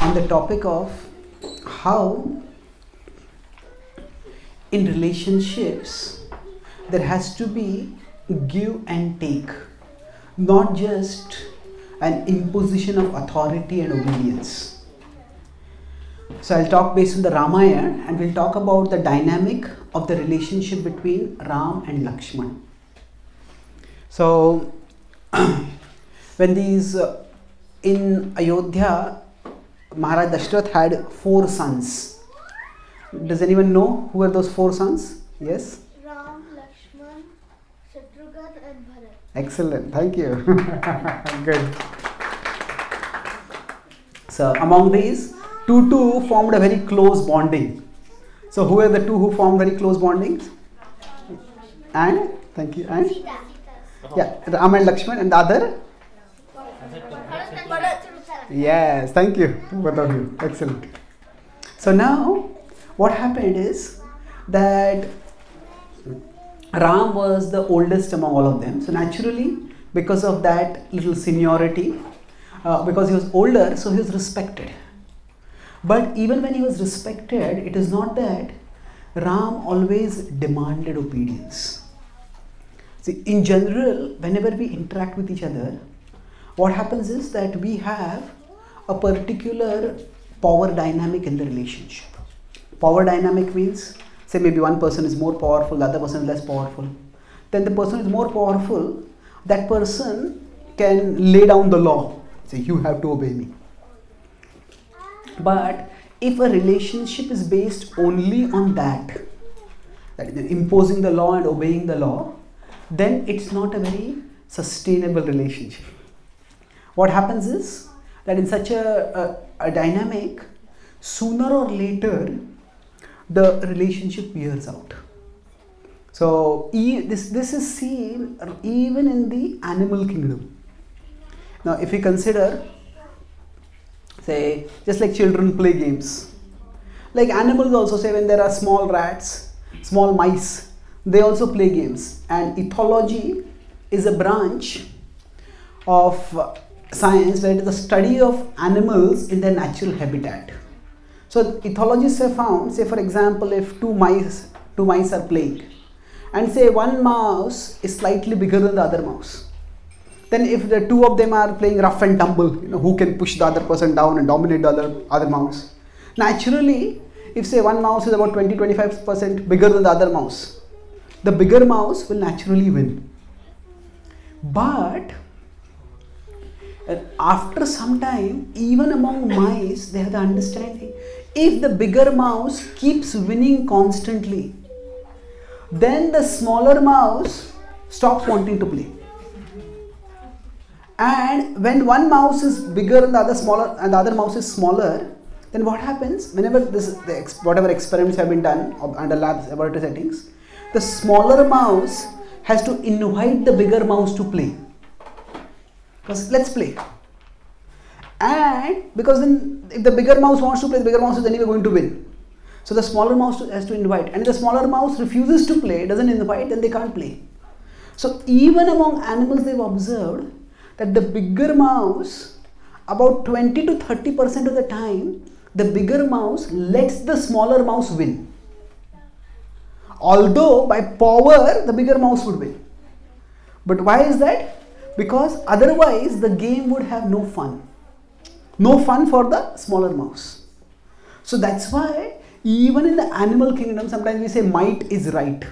on the topic of how in relationships there has to be give and take, not just an imposition of authority and obedience. So I'll talk based on the Ramayana and we'll talk about the dynamic of the relationship between Ram and Lakshman. So when these uh, in Ayodhya, Maharaj Dashrath had four sons. Does anyone know who are those four sons? Yes? Ram, Lakshman, Shatrughan and Bharat. Excellent, thank you. Good. So, among these, two two formed a very close bonding. So, who are the two who formed very close bondings? And thank you. And yeah, Ram and Lakshman, and the other. Yes, thank you, both of you. Excellent. So now, what happened is that Ram was the oldest among all of them. So naturally, because of that little seniority, uh, because he was older, so he was respected. But even when he was respected, it is not that Ram always demanded obedience. See, in general, whenever we interact with each other, what happens is that we have a particular power dynamic in the relationship. Power dynamic means, say, maybe one person is more powerful, the other person is less powerful. Then the person is more powerful, that person can lay down the law, say, you have to obey me. But if a relationship is based only on that, that is imposing the law and obeying the law, then it's not a very sustainable relationship. What happens is that in such a, a, a dynamic, sooner or later, the relationship wears out. So e- this this is seen even in the animal kingdom. Now, if we consider, say, just like children play games, like animals also say when there are small rats, small mice, they also play games. And ethology is a branch of science where it is the study of animals in their natural habitat. So ethologists have found, say for example, if two mice, two mice are playing, and say one mouse is slightly bigger than the other mouse, then if the two of them are playing rough and tumble, you know, who can push the other person down and dominate the other other mouse? Naturally, if say one mouse is about 20-25% bigger than the other mouse, the bigger mouse will naturally win. But after some time, even among mice, they have the understanding if the bigger mouse keeps winning constantly, then the smaller mouse stops wanting to play. And when one mouse is bigger and the other smaller, and the other mouse is smaller, then what happens? Whenever this, ex, whatever experiments have been done under labs laboratory settings, the smaller mouse has to invite the bigger mouse to play. Because let's play. And because then if the bigger mouse wants to play, the bigger mouse is anyway going to win. So the smaller mouse has to invite. And if the smaller mouse refuses to play, doesn't invite, then they can't play. So even among animals they've observed that the bigger mouse, about 20 to 30 percent of the time, the bigger mouse lets the smaller mouse win. Although by power the bigger mouse would win. But why is that? Because otherwise the game would have no fun. No fun for the smaller mouse. So that's why even in the animal kingdom sometimes we say might is right.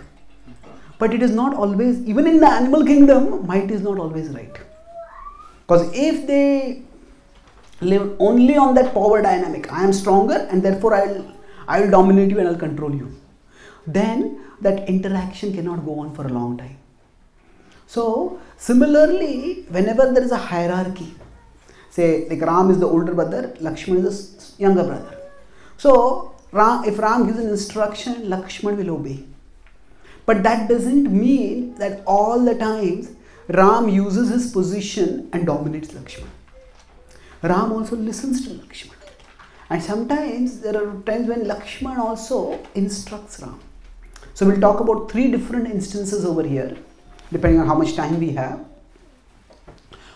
But it is not always, even in the animal kingdom, might is not always right. Because if they live only on that power dynamic, I am stronger and therefore I will I will dominate you and I'll control you. Then that interaction cannot go on for a long time. So similarly, whenever there is a hierarchy, say like Ram is the older brother, Lakshman is the younger brother. So Ram, if Ram gives an instruction, Lakshman will obey. But that doesn't mean that all the times Ram uses his position and dominates Lakshman. Ram also listens to Lakshman. And sometimes there are times when Lakshman also instructs Ram. So we'll talk about three different instances over here, depending on how much time we have,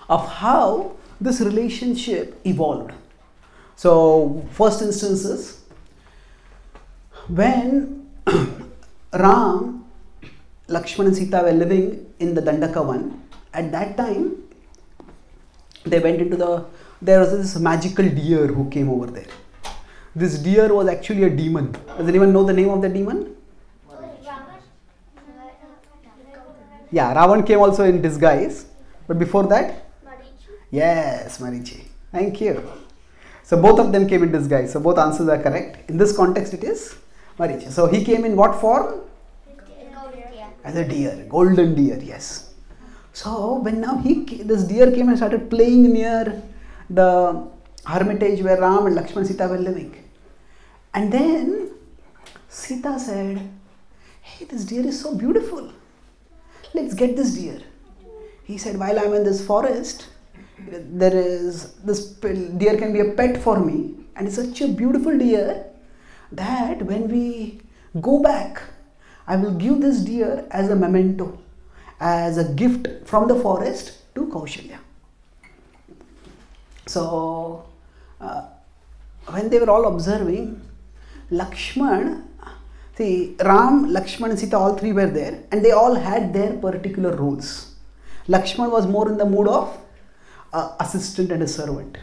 of how this relationship evolved. So, first instance is when Ram, Lakshman, and Sita were living in the Dandakavan, at that time they went into the there was this magical deer who came over there. This deer was actually a demon. Does anyone know the name of the demon? Yeah, Ravan came also in disguise. But before that, yes, Marichi. Thank you. So both of them came in disguise. So both answers are correct. In this context, it is Marichi. So he came in what form? As a deer, golden deer. Yes. So when now he this deer came and started playing near the hermitage where Ram and Lakshman Sita were living, and then Sita said, "Hey, this deer is so beautiful. Let's get this deer." He said, "While I'm in this forest, there is this deer can be a pet for me, and it's such a beautiful deer that when we go back, I will give this deer as a memento." as a gift from the forest to Kaushalya. So, uh, when they were all observing, Lakshman, Ram, Lakshman, and Sita, all three were there, and they all had their particular roles. Lakshman was more in the mood of uh, assistant and a servant.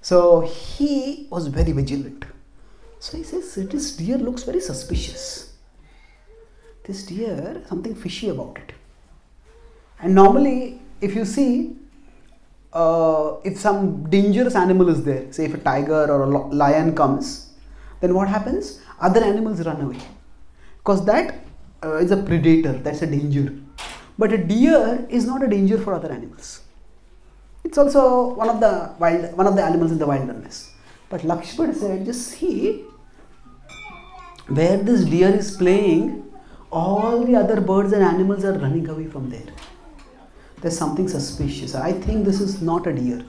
So, he was very vigilant. So, he says, This deer looks very suspicious. This deer, something fishy about it. And normally, if you see, uh, if some dangerous animal is there, say if a tiger or a lion comes, then what happens? Other animals run away because that uh, is a predator, that's a danger. But a deer is not a danger for other animals. It's also one of the wild, one of the animals in the wilderness. But Lakshman said, just see where this deer is playing, all the other birds and animals are running away from there there's something suspicious. I think this is not a deer.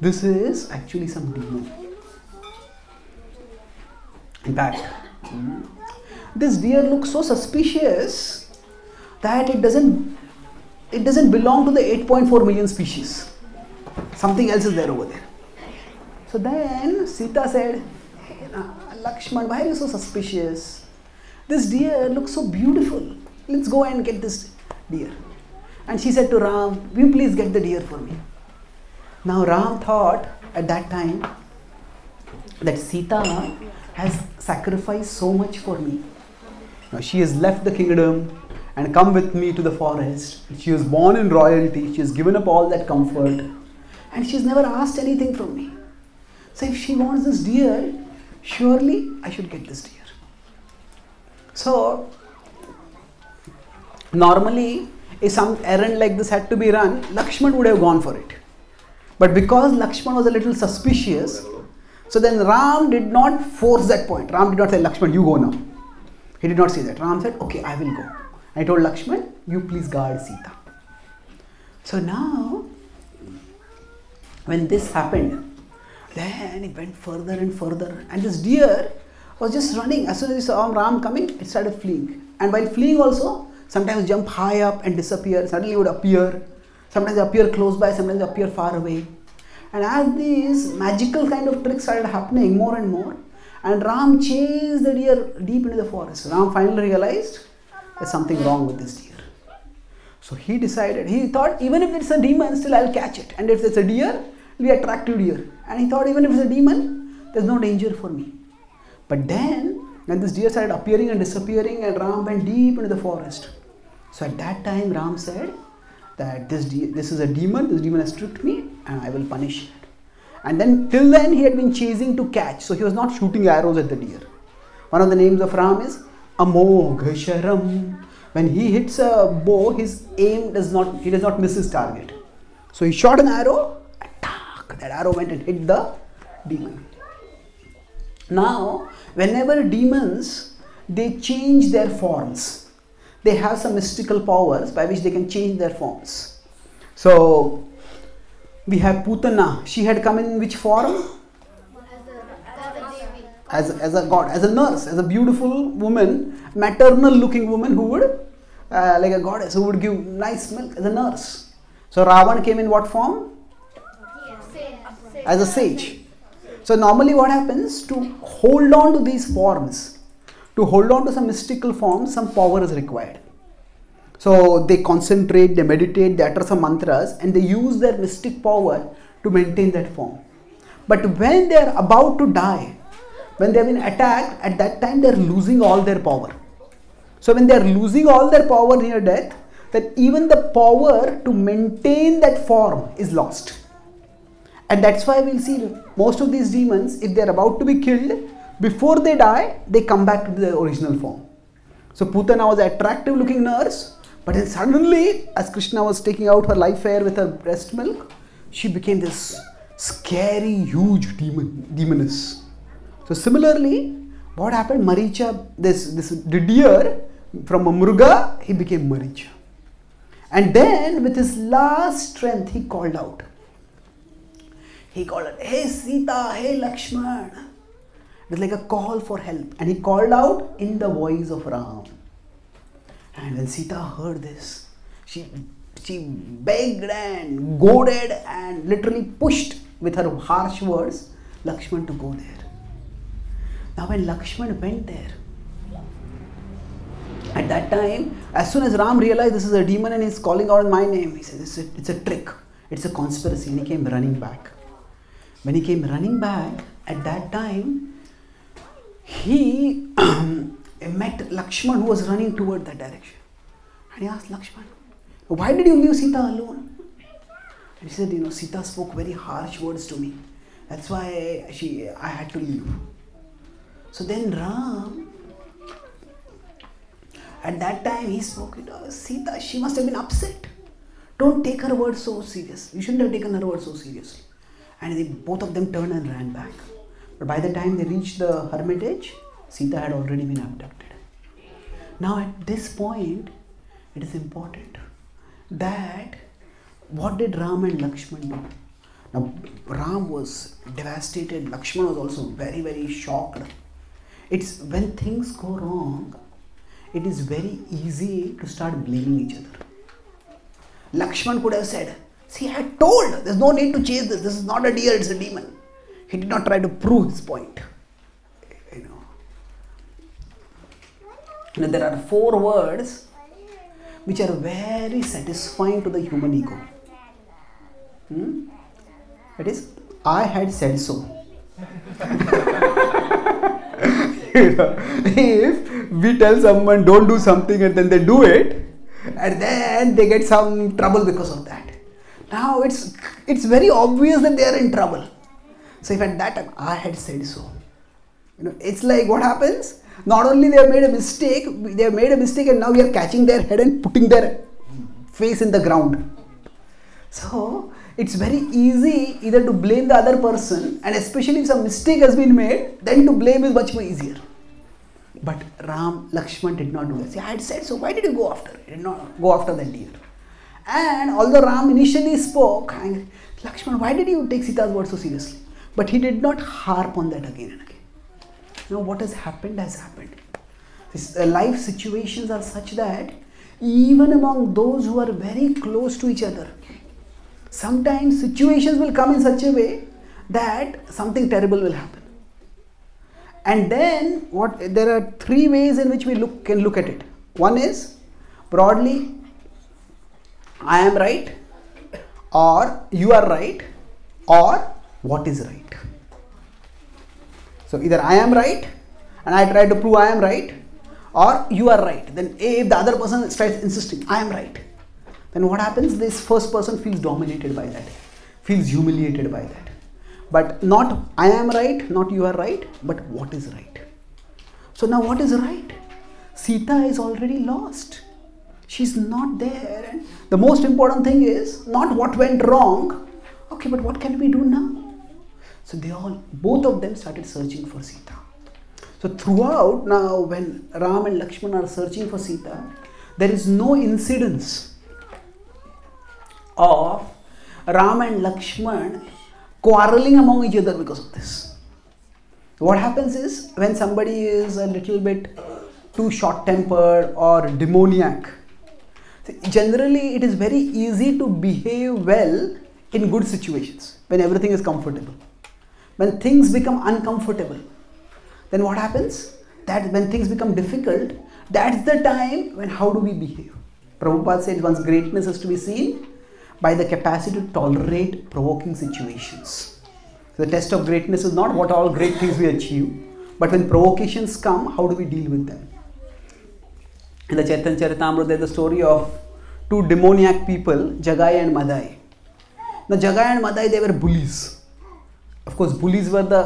This is actually some demon. In fact, this deer looks so suspicious that it doesn't it doesn't belong to the 8.4 million species. Something else is there over there. So then Sita said, Lakshman, why are you so suspicious? This deer looks so beautiful. Let's go and get this deer. And she said to Ram, Will you please get the deer for me? Now Ram thought at that time that Sita has sacrificed so much for me. Now she has left the kingdom and come with me to the forest. She was born in royalty, she has given up all that comfort, and she's never asked anything from me. So if she wants this deer, surely I should get this deer. So normally if some errand like this had to be run, Lakshman would have gone for it. But because Lakshman was a little suspicious, so then Ram did not force that point. Ram did not say, Lakshman, you go now. He did not say that. Ram said, okay, I will go. I told Lakshman, you please guard Sita. So now, when this happened, then it went further and further. And this deer was just running. As soon as he saw Ram coming, it started fleeing. And while fleeing also, sometimes jump high up and disappear, suddenly would appear, sometimes appear close by, sometimes appear far away. And as these magical kind of tricks started happening more and more, and Ram chased the deer deep into the forest. Ram finally realized there's something wrong with this deer. So he decided, he thought even if it's a demon, still I'll catch it. And if it's a deer, it'll be attractive deer. And he thought even if it's a demon, there's no danger for me. But then when this deer started appearing and disappearing, and Ram went deep into the forest. So at that time, Ram said that this, de- this is a demon, this demon has tricked me, and I will punish. And then till then, he had been chasing to catch, so he was not shooting arrows at the deer. One of the names of Ram is Amoghasharam. When he hits a bow, his aim does not, he does not miss his target. So he shot an arrow, attack, that arrow went and hit the demon. Now, whenever demons they change their forms, they have some mystical powers by which they can change their forms. So, we have Putana. She had come in which form? As, as a god, as a nurse, as a beautiful woman, maternal looking woman who would, uh, like a goddess, who would give nice milk as a nurse. So Ravan came in what form? As a sage. So normally what happens to hold on to these forms, to hold on to some mystical forms, some power is required. So they concentrate, they meditate, they utter some mantras and they use their mystic power to maintain that form. But when they are about to die, when they have been attacked, at that time they are losing all their power. So when they are losing all their power near death, then even the power to maintain that form is lost. And that's why we'll see most of these demons, if they're about to be killed, before they die, they come back to their original form. So Putana was an attractive looking nurse, but then suddenly, as Krishna was taking out her life air with her breast milk, she became this scary, huge demon, demoness. So similarly, what happened? Maricha, this this deer from a Mruga, he became Maricha. And then with his last strength, he called out. He called out, Hey Sita, hey Lakshman. It was like a call for help. And he called out in the voice of Ram. And when Sita heard this, she she begged and goaded and literally pushed with her harsh words Lakshman to go there. Now when Lakshman went there, at that time, as soon as Ram realized this is a demon and he's calling out my name, he said, it's a, it's a trick, it's a conspiracy, and he came running back. When he came running back, at that time, he um, met Lakshman who was running toward that direction. And he asked Lakshman, Why did you leave Sita alone? And he said, You know, Sita spoke very harsh words to me. That's why she, I had to leave. So then Ram at that time, he spoke, you know, Sita, she must have been upset. Don't take her words so serious. You shouldn't have taken her words so seriously. And they, both of them turned and ran back. But by the time they reached the hermitage, Sita had already been abducted. Now, at this point, it is important that what did Ram and Lakshman do? Now, Ram was devastated, Lakshman was also very, very shocked. It's when things go wrong, it is very easy to start blaming each other. Lakshman could have said, See, I told, there's no need to chase this. This is not a deer, it's a demon. He did not try to prove his point. You know. Now, there are four words which are very satisfying to the human ego. Hmm? That is, I had said so. if we tell someone don't do something and then they do it, and then they get some trouble because of that. Now it's it's very obvious that they are in trouble. So if at that time I had said so, you know, it's like what happens? Not only they have made a mistake, they have made a mistake, and now we are catching their head and putting their face in the ground. So it's very easy either to blame the other person, and especially if some mistake has been made, then to blame is much more easier. But Ram, Lakshman did not do that. See, I had said so. Why did you go after? He did not go after that deer. And although Ram initially spoke, Lakshman, why did you take Sita's word so seriously? But he did not harp on that again. Now, what has happened has happened. This, uh, life situations are such that even among those who are very close to each other, sometimes situations will come in such a way that something terrible will happen. And then what there are three ways in which we look can look at it. One is broadly I am right or you are right or what is right. So either I am right and I try to prove I am right or you are right. Then if the other person starts insisting I am right, then what happens? This first person feels dominated by that, feels humiliated by that. But not I am right, not you are right, but what is right. So now what is right? Sita is already lost. She's not there. The most important thing is not what went wrong. Okay, but what can we do now? So they all, both of them started searching for Sita. So throughout now, when Ram and Lakshman are searching for Sita, there is no incidence of Ram and Lakshman quarreling among each other because of this. What happens is when somebody is a little bit too short tempered or demoniac, generally it is very easy to behave well in good situations when everything is comfortable. When things become uncomfortable, then what happens? That when things become difficult, that's the time when how do we behave? Prabhupada said one's greatness is to be seen by the capacity to tolerate provoking situations. The test of greatness is not what all great things we achieve, but when provocations come, how do we deal with them? In the Chaitanya Charitamrita, there's the story of two demoniac people, Jagai and Madai. Now, Jagai and Madai, they were bullies. Of course, bullies were the,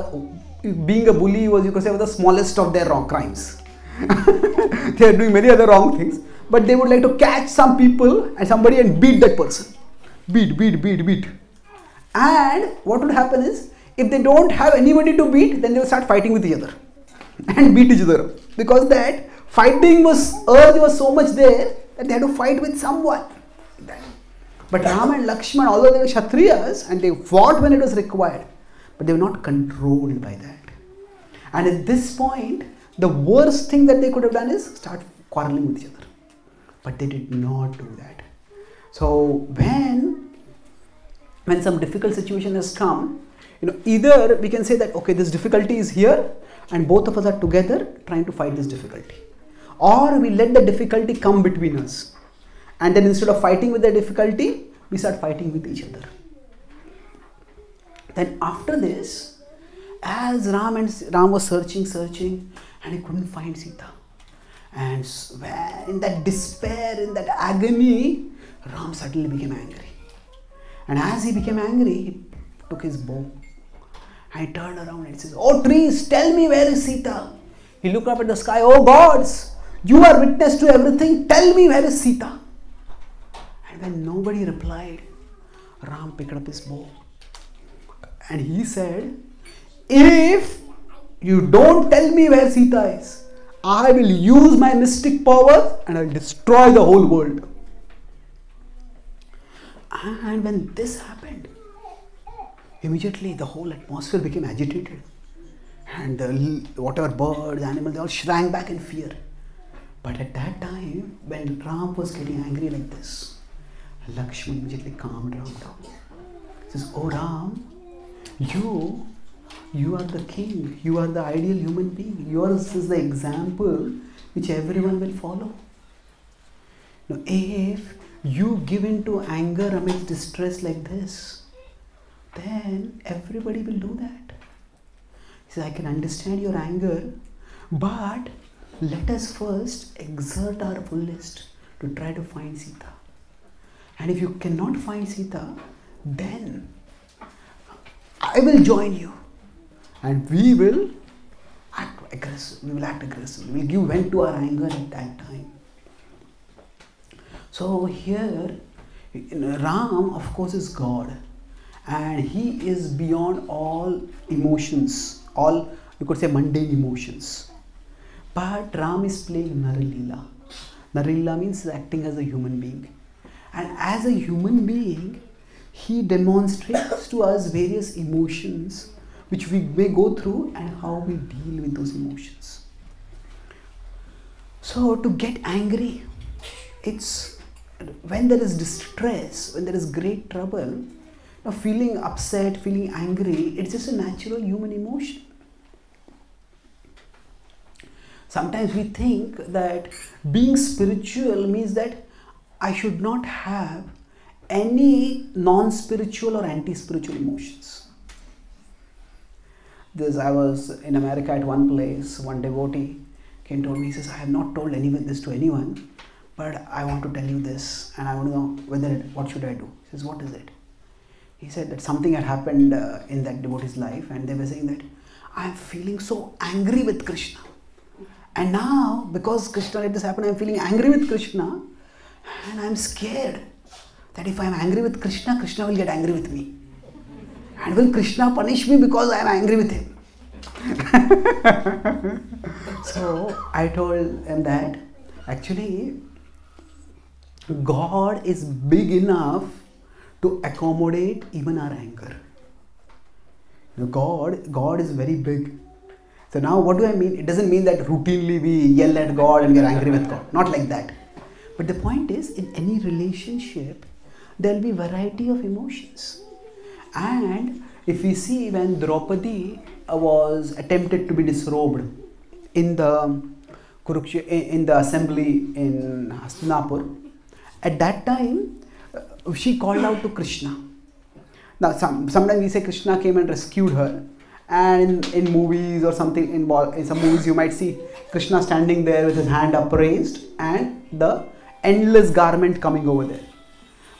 being a bully was, you could say, was the smallest of their wrong crimes. they are doing many other wrong things, but they would like to catch some people and somebody and beat that person. Beat, beat, beat, beat. And what would happen is, if they don't have anybody to beat, then they will start fighting with each other and beat each other. Because that fighting was urge was so much there that they had to fight with someone. But Ram and Lakshman, although they were Kshatriyas and they fought when it was required, but they were not controlled by that. And at this point, the worst thing that they could have done is start quarreling with each other. But they did not do that. So when when some difficult situation has come, you know, either we can say that okay, this difficulty is here, and both of us are together trying to fight this difficulty, or we let the difficulty come between us, and then instead of fighting with the difficulty, we start fighting with each other. Then after this, as Ram and Ram was searching, searching, and he couldn't find Sita, and in that despair, in that agony, Ram suddenly became angry. And as he became angry, he took his bow. And he turned around and says, Oh trees, tell me where is Sita. He looked up at the sky, Oh gods, you are witness to everything. Tell me where is Sita. And when nobody replied, Ram picked up his bow. And he said, If you don't tell me where Sita is, I will use my mystic power and I'll destroy the whole world. And when this happened, immediately the whole atmosphere became agitated. And the, whatever birds, animals, they all shrank back in fear. But at that time, when Ram was getting angry like this, Lakshman immediately calmed Ram down. He says, Oh Ram, you, you are the king. You are the ideal human being. Yours is the example which everyone will follow. Now, if you give in to anger amidst distress like this, then everybody will do that. He says, I can understand your anger, but let us first exert our fullest to try to find Sita. And if you cannot find Sita, then I will join you and we will act aggressive. We will act aggressive. We will give vent to our anger at that time. So here, Ram, of course, is God, and he is beyond all emotions, all you could say mundane emotions. But Ram is playing Naralila. Naralila means acting as a human being, and as a human being, he demonstrates to us various emotions which we may go through and how we deal with those emotions. So to get angry, it's when there is distress, when there is great trouble, now feeling upset, feeling angry, it's just a natural human emotion. Sometimes we think that being spiritual means that I should not have any non spiritual or anti spiritual emotions. This I was in America at one place, one devotee came told me, he says, I have not told anyone this to anyone, but I want to tell you this and I want to know whether what should I do. He says, What is it? He said that something had happened uh, in that devotee's life, and they were saying that I'm feeling so angry with Krishna. And now, because Krishna let this happen, I'm feeling angry with Krishna, and I'm scared that if I'm angry with Krishna, Krishna will get angry with me. And will Krishna punish me because I'm angry with him? so I told him that actually God is big enough to accommodate even our anger. God, God is very big. So now what do I mean? It doesn't mean that routinely we yell at God and get angry with God. Not like that. But the point is, in any relationship, there will be variety of emotions. And if we see when Draupadi uh, was attempted to be disrobed in the in the assembly in Hastinapur, at that time uh, she called out to Krishna. Now, some, sometimes we say Krishna came and rescued her, and in, in movies or something, in, in some movies, you might see Krishna standing there with his hand upraised and the endless garment coming over there.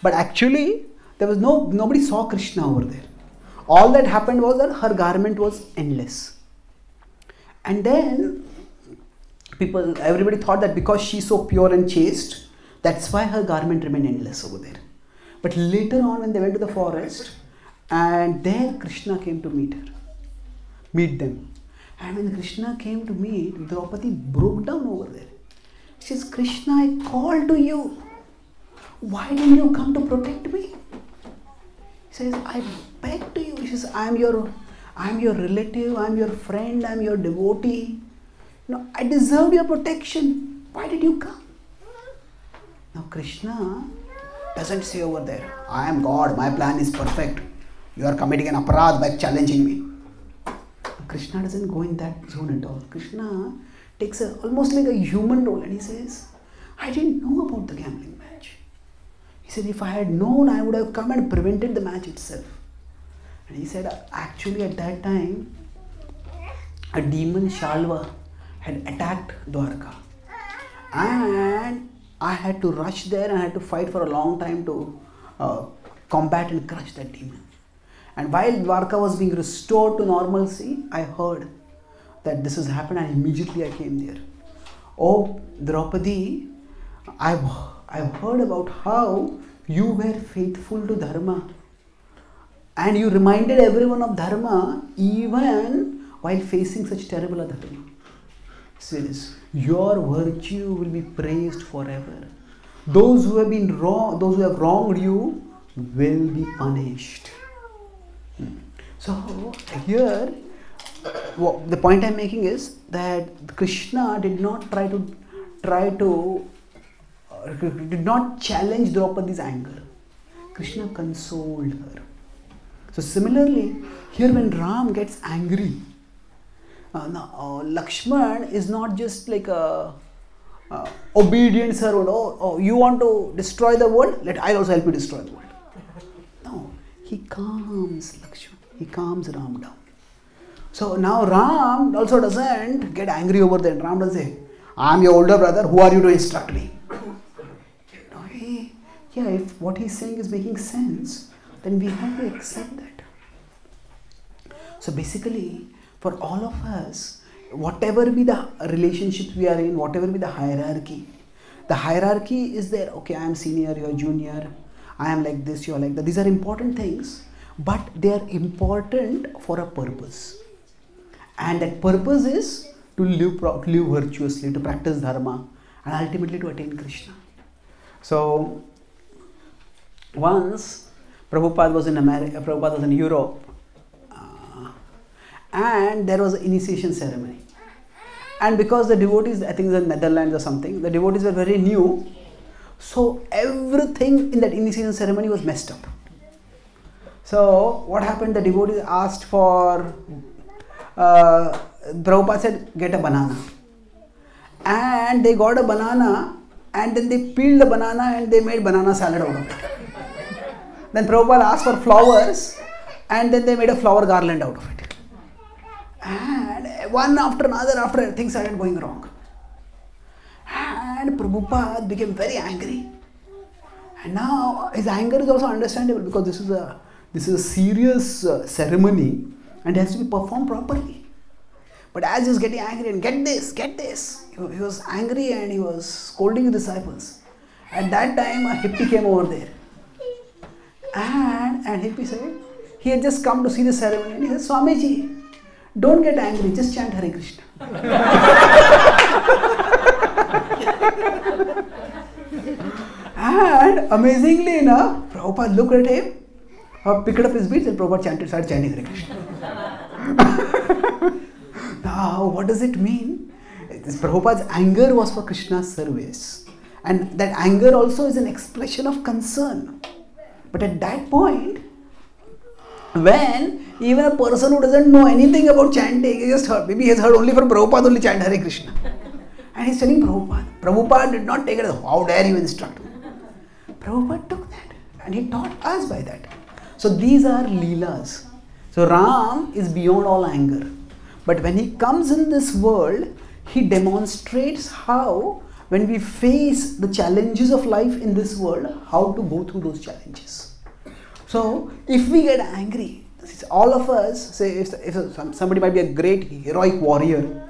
But actually, there was no nobody saw Krishna over there. All that happened was that her garment was endless. And then people, everybody thought that because she's so pure and chaste, that's why her garment remained endless over there. But later on, when they went to the forest, and there Krishna came to meet her, meet them. And when Krishna came to meet, Draupadi broke down over there. She says, Krishna, I called to you. Why didn't you come to protect me? He says, I beg to you. He says, I'm your I'm your relative, I'm your friend, I'm your devotee. No, I deserve your protection. Why did you come? Now Krishna doesn't say over there, I am God, my plan is perfect. You are committing an aparad by challenging me. Krishna doesn't go in that zone at all. Krishna takes a almost like a human role and he says, I didn't know about the gambling. He said, if I had known, I would have come and prevented the match itself. And he said, actually, at that time, a demon Shalva had attacked Dwarka. And I had to rush there and I had to fight for a long time to uh, combat and crush that demon. And while Dwarka was being restored to normalcy, I heard that this has happened and immediately I came there. Oh, Draupadi, I've, I've heard about how you were faithful to Dharma and you reminded everyone of Dharma even while facing such terrible adharma. Says, your virtue will be praised forever. Those who have been wrong, those who have wronged you will be punished. Hmm. So here, the point I'm making is that Krishna did not try to try to did not challenge Draupadi's anger. Krishna consoled her. So similarly, here when Ram gets angry, uh, now, uh, Lakshman is not just like a uh, obedient servant. Oh, oh, you want to destroy the world? Let I also help you destroy the world. No, he calms Lakshman. He calms Ram down. So now Ram also doesn't get angry over that. Ram doesn't say, "I am your older brother. Who are you to instruct me?" Yeah, if what he's saying is making sense, then we have to accept that. So basically, for all of us, whatever be the relationship we are in, whatever be the hierarchy, the hierarchy is there. Okay, I am senior, you are junior, I am like this, you are like that. These are important things, but they are important for a purpose. And that purpose is to live, live virtuously, to practice dharma, and ultimately to attain Krishna. So, once Prabhupada was in America, Prabhupada was in Europe, uh, and there was an initiation ceremony. And because the devotees, I think the Netherlands or something, the devotees were very new, so everything in that initiation ceremony was messed up. So what happened? The devotees asked for, uh, Prabhupada said, get a banana. And they got a banana and then they peeled the banana and they made banana salad out of it. Then Prabhupada asked for flowers and then they made a flower garland out of it. And one after another, after things started going wrong. And Prabhupada became very angry. And now his anger is also understandable because this is a this is a serious uh, ceremony and has to be performed properly. But as he was getting angry and get this, get this, he, he was angry and he was scolding his disciples. At that time, a hippie came over there. And, and hippie said, he had just come to see the ceremony and he said, Swamiji, don't get angry, just chant Hare Krishna. and amazingly enough, Prabhupada looked at him, uh, picked up his beads, and Prabhupada chanted, started chanting Hare Krishna. now, what does it mean? This Prabhupada's anger was for Krishna's service. And that anger also is an expression of concern. But at that point, when even a person who doesn't know anything about chanting, he just heard, maybe he has heard only from Prabhupada only chant Hare Krishna. And he's telling Prabhupada. Prabhupada did not take it as, how dare you instruct me? Prabhupada took that and he taught us by that. So these are Leelas. So Ram is beyond all anger. But when he comes in this world, he demonstrates how, when we face the challenges of life in this world, how to go through those challenges. So if we get angry, all of us say if, if somebody might be a great heroic warrior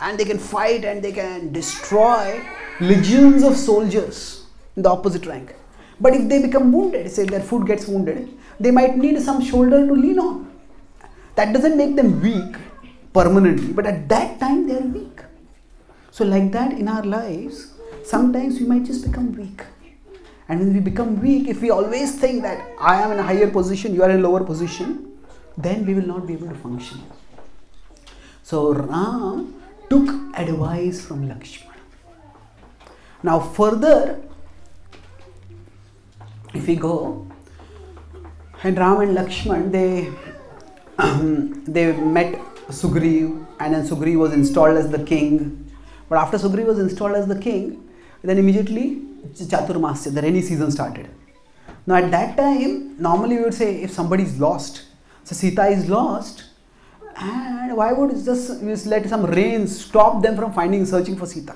and they can fight and they can destroy legions of soldiers in the opposite rank. But if they become wounded, say their foot gets wounded, they might need some shoulder to lean on. That doesn't make them weak permanently, but at that time they are weak. So, like that in our lives, sometimes we might just become weak. And when we become weak, if we always think that I am in a higher position, you are in a lower position, then we will not be able to function. So, Ram took advice from Lakshman. Now, further, if we go, and Ram and Lakshman, they they met Sugriv, and then Sugriv was installed as the king. But after Sugriv was installed as the king, then immediately Chaturmasya, the rainy season started. Now at that time, normally we would say if somebody is lost, so Sita is lost, and why would just, just let some rain stop them from finding searching for Sita?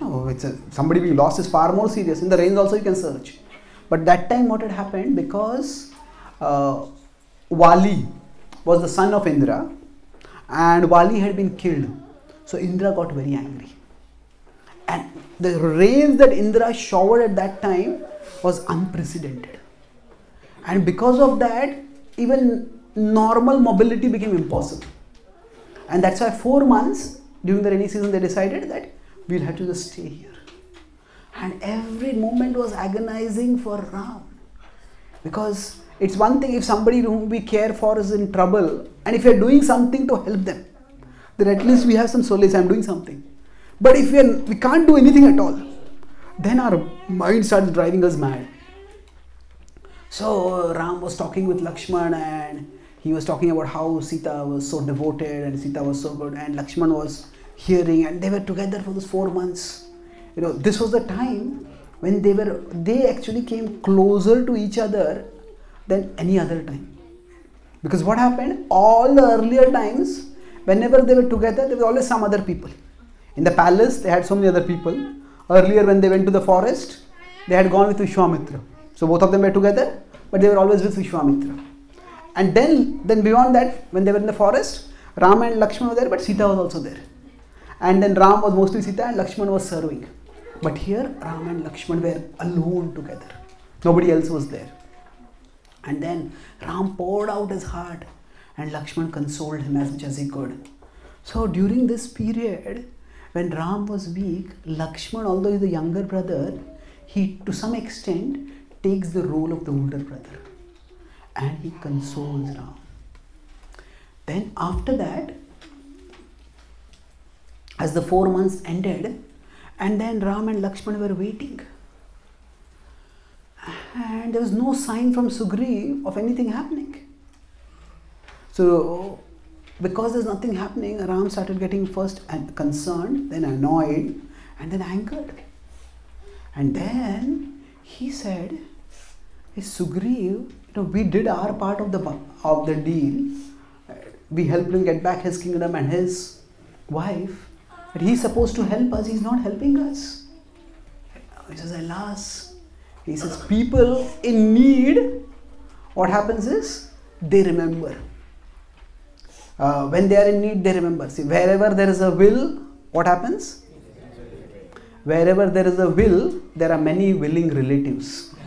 No, it's a, somebody being lost is far more serious. In the rains also you can search. But that time what had happened because uh, Vali was the son of Indra and Vali had been killed. So Indra got very angry. And the rains that Indra showered at that time was unprecedented. And because of that, even normal mobility became impossible. And that's why four months during the rainy season they decided that we'll have to just stay here. And every moment was agonizing for Ram. Because it's one thing if somebody whom we care for is in trouble, and if you're doing something to help them, then at least we have some solace, I'm doing something. But if we, are, we can't do anything at all, then our mind starts driving us mad. So Ram was talking with Lakshman and he was talking about how Sita was so devoted and Sita was so good and Lakshman was hearing and they were together for those four months. You know, this was the time when they were they actually came closer to each other than any other time. Because what happened? All the earlier times, whenever they were together, there was always some other people. In the palace, they had so many other people. Earlier, when they went to the forest, they had gone with Vishwamitra. So both of them were together, but they were always with Vishwamitra. And then, then beyond that, when they were in the forest, Ram and Lakshman were there, but Sita was also there. And then Ram was mostly Sita and Lakshman was serving. But here, Ram and Lakshman were alone together. Nobody else was there. And then Ram poured out his heart and Lakshman consoled him as much as he could. So during this period, when Ram was weak, Lakshman, although he's the younger brother, he to some extent takes the role of the older brother and he consoles Ram. Then after that, as the four months ended, and then Ram and Lakshman were waiting and there was no sign from Sugriv of anything happening. So, because there's nothing happening, Ram started getting first concerned, then annoyed, and then angered. And then he said, hey, Sugriv, you know, we did our part of the of the deal. We helped him get back his kingdom and his wife. But he's supposed to help us, he's not helping us. He says, Alas, he says, people in need, what happens is they remember. Uh, when they are in need, they remember. See, wherever there is a will, what happens? Wherever there is a will, there are many willing relatives.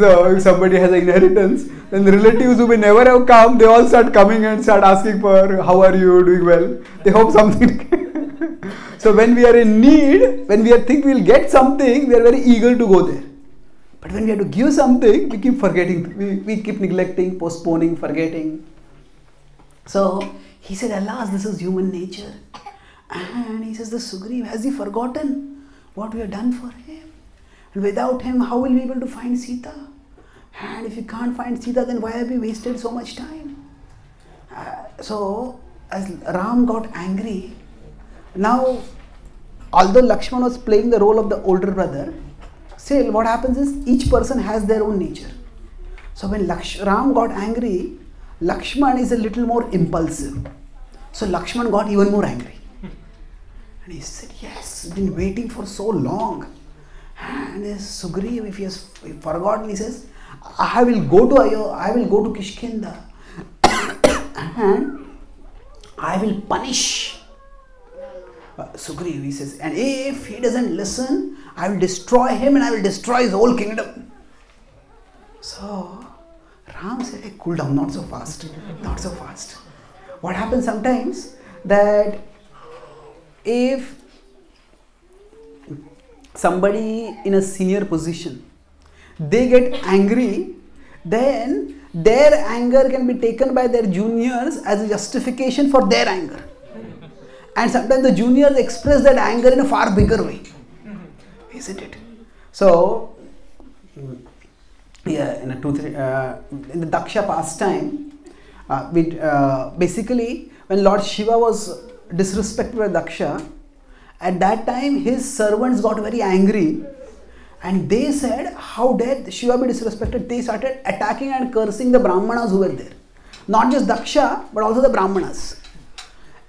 so, if somebody has an inheritance, then the relatives who may never have come, they all start coming and start asking for how are you doing well. They hope something. So when we are in need, when we think we'll get something, we are very eager to go there. But when we have to give something, we keep forgetting, we, we keep neglecting, postponing, forgetting. So he said, Alas, this is human nature. And he says, The Sugriv, has he forgotten what we have done for him? And without him, how will we be able to find Sita? And if you can't find Sita, then why have we wasted so much time? Uh, so, as Ram got angry, now, although Lakshman was playing the role of the older brother, still what happens is each person has their own nature. So, when Laksh- Ram got angry, Lakshman is a little more impulsive. So, Lakshman got even more angry. And he said, Yes, been waiting for so long. And Sugriv, if he has forgotten, he says, I will go to Ayo, I will go to Kishkinda and I will punish uh, Sugriv. He says, and if he doesn't listen, I will destroy him and I will destroy his whole kingdom. So Ram said, hey, cool down, not so fast, not so fast. What happens sometimes that if somebody in a senior position they get angry then their anger can be taken by their juniors as a justification for their anger and sometimes the juniors express that anger in a far bigger way isn't it? So yeah in a two three uh, in the daksha pastime uh, uh, basically when lord shiva was disrespected by daksha at that time his servants got very angry and they said how dare shiva be disrespected? They started attacking and cursing the brahmanas who were there. Not just daksha but also the brahmanas.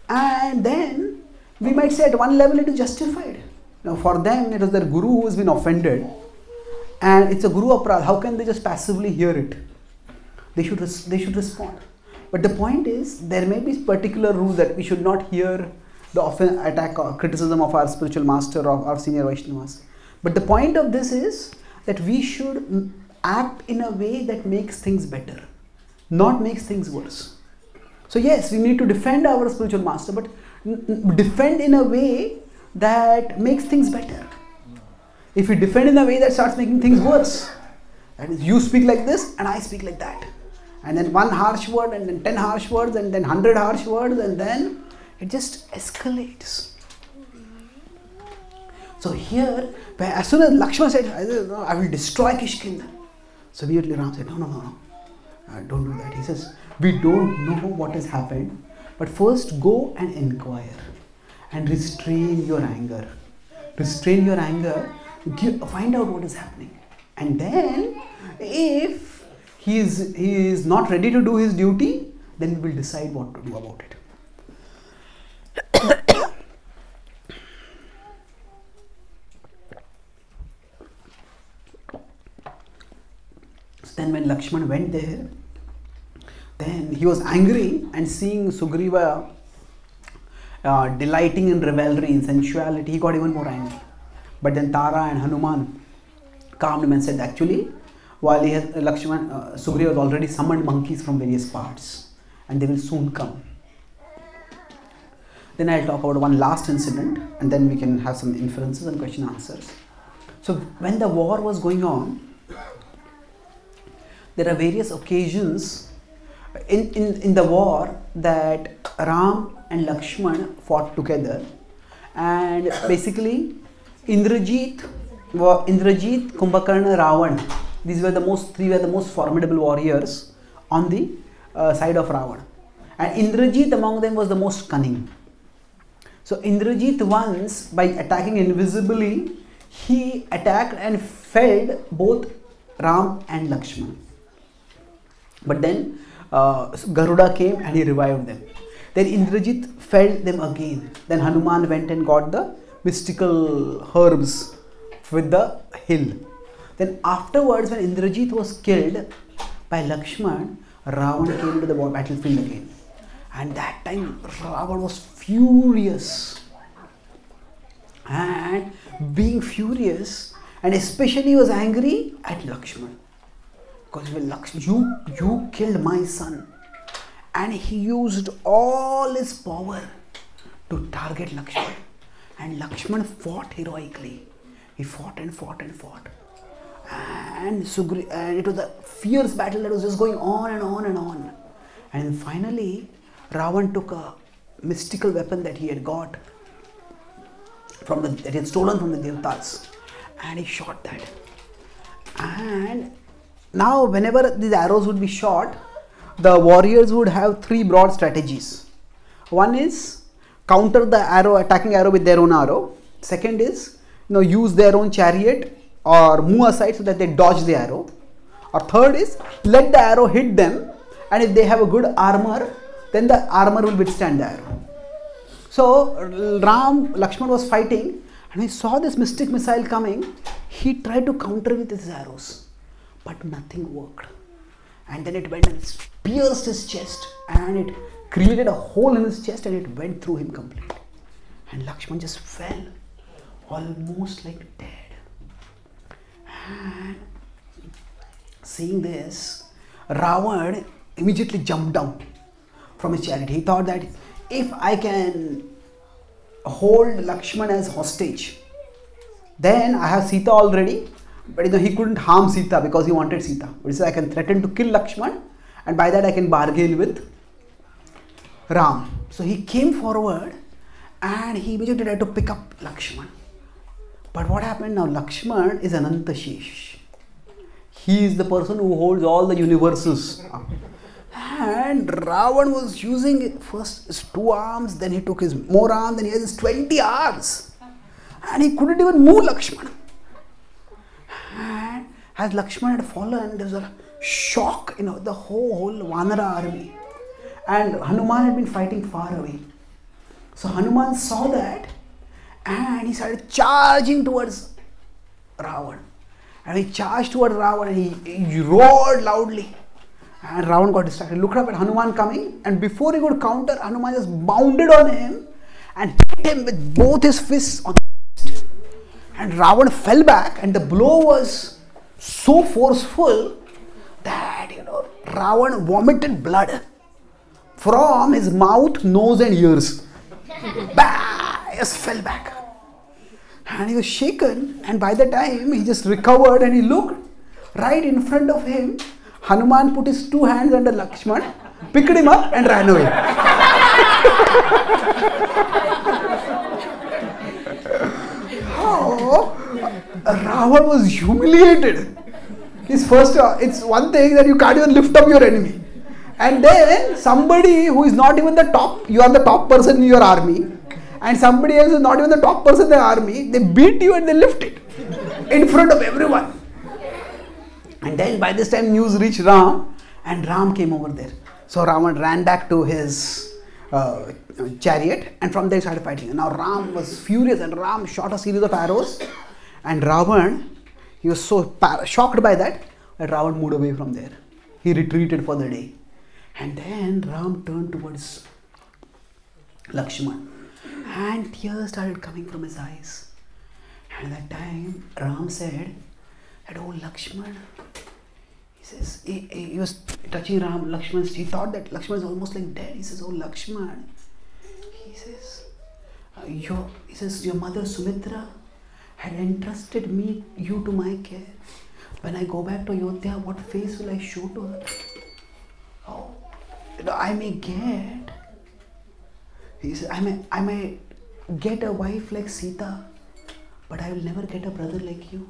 And then we might say at one level it is justified now for them it was their guru who has been offended and it's a guru aparadh how can they just passively hear it they should they should respond but the point is there may be particular rule that we should not hear the often attack or criticism of our spiritual master or our senior Vaishnavas. But the point of this is that we should act in a way that makes things better, not makes things worse. So yes, we need to defend our spiritual master, but defend in a way that makes things better. If you defend in a way that starts making things worse, that is, you speak like this and I speak like that, and then one harsh word and then ten harsh words and then hundred harsh words and then it just escalates. So here, as soon as Lakshman said, I said, "No, I will destroy Kishkinda, so immediately Ram said, No, no, no, no, uh, don't do that. He says, We don't know what has happened, but first go and inquire and restrain your anger. Restrain your anger, give, find out what is happening. And then, if he is, he is not ready to do his duty, then we will decide what to do about it. So then when Lakshman went there, then he was angry and seeing Sugriva uh, delighting in revelry, in sensuality, he got even more angry. But then Tara and Hanuman calmed him and said, actually, while he has, Lakshman, uh, Sugriva has already summoned monkeys from various parts and they will soon come. Then I'll talk about one last incident and then we can have some inferences and question answers. So when the war was going on, there are various occasions in, in, in the war that Ram and Lakshman fought together and basically Indrajit, Indrajit, Kumbhakarna, Ravan, these were the most three were the most formidable warriors on the uh, side of Ravan. And Indrajit among them was the most cunning. So Indrajit once, by attacking invisibly, he attacked and felled both Ram and Lakshman. But then uh, Garuda came and he revived them. Then Indrajit felled them again. Then Hanuman went and got the mystical herbs with the hill. Then afterwards, when Indrajit was killed by Lakshman, Ravan came to the battlefield again. And that time Ravan was furious. And being furious, and especially he was angry at Lakshman. Because Lakshman, you, you killed my son. And he used all his power to target Lakshman. And Lakshman fought heroically. He fought and fought and fought. And, Sugri- and it was a fierce battle that was just going on and on and on. And finally, Ravan took a mystical weapon that he had got from the that he had stolen from the Devtas, and he shot that. And now, whenever these arrows would be shot, the warriors would have three broad strategies. One is counter the arrow, attacking arrow with their own arrow. Second is you know use their own chariot or move aside so that they dodge the arrow. Or third is let the arrow hit them, and if they have a good armor, then the armor will withstand the arrow. So Ram Lakshman was fighting, and he saw this mystic missile coming. He tried to counter with his arrows, but nothing worked. And then it went and pierced his chest, and it created a hole in his chest, and it went through him completely. And Lakshman just fell, almost like dead. And seeing this, Ravan immediately jumped down from his chariot. He thought that if I can hold Lakshman as hostage, then I have Sita already. But you know, he couldn't harm Sita because he wanted Sita. But he said, I can threaten to kill Lakshman, and by that I can bargain with Ram. So he came forward and he immediately tried to pick up Lakshman. But what happened now? Lakshman is Anantashesh. He is the person who holds all the universes. And Ravan was using first his two arms, then he took his more arms, then he has his 20 arms. And he couldn't even move Lakshman. As Lakshman had fallen, there was a shock, you know, the whole, whole Vanara army. And Hanuman had been fighting far away. So Hanuman saw that and he started charging towards Ravan. And he charged towards Ravan and he, he roared loudly. And Ravan got distracted. Looked up at Hanuman coming, and before he could counter, Hanuman just bounded on him and hit him with both his fists on the chest. And Ravan fell back, and the blow was so forceful that you know Ravan vomited blood from his mouth, nose, and ears. bah, just fell back. And he was shaken, and by the time he just recovered and he looked right in front of him, Hanuman put his two hands under Lakshman, picked him up, and ran away. oh, Ravan was humiliated. His first, uh, it's one thing that you can't even lift up your enemy. And then somebody who is not even the top, you are the top person in your army, and somebody else is not even the top person in the army, they beat you and they lift it in front of everyone. And then by this time news reached Ram, and Ram came over there. So Ravan ran back to his uh, chariot, and from there he started fighting. Now Ram was furious, and Ram shot a series of arrows, and Ravan, he was so shocked by that that Ravan moved away from there. He retreated for the day, and then Ram turned towards Lakshman, and tears started coming from his eyes. And at that time, Ram said that, Oh Lakshman, he says, he, he was touching Ram, Lakshman, he thought that Lakshman is almost like dead. He says, Oh Lakshman, he says, uh, your, he says, your mother Sumitra had entrusted me, you to my care. When I go back to Ayodhya, what face will I show to her? Oh, I may get, I may, I may get a wife like Sita, but I will never get a brother like you.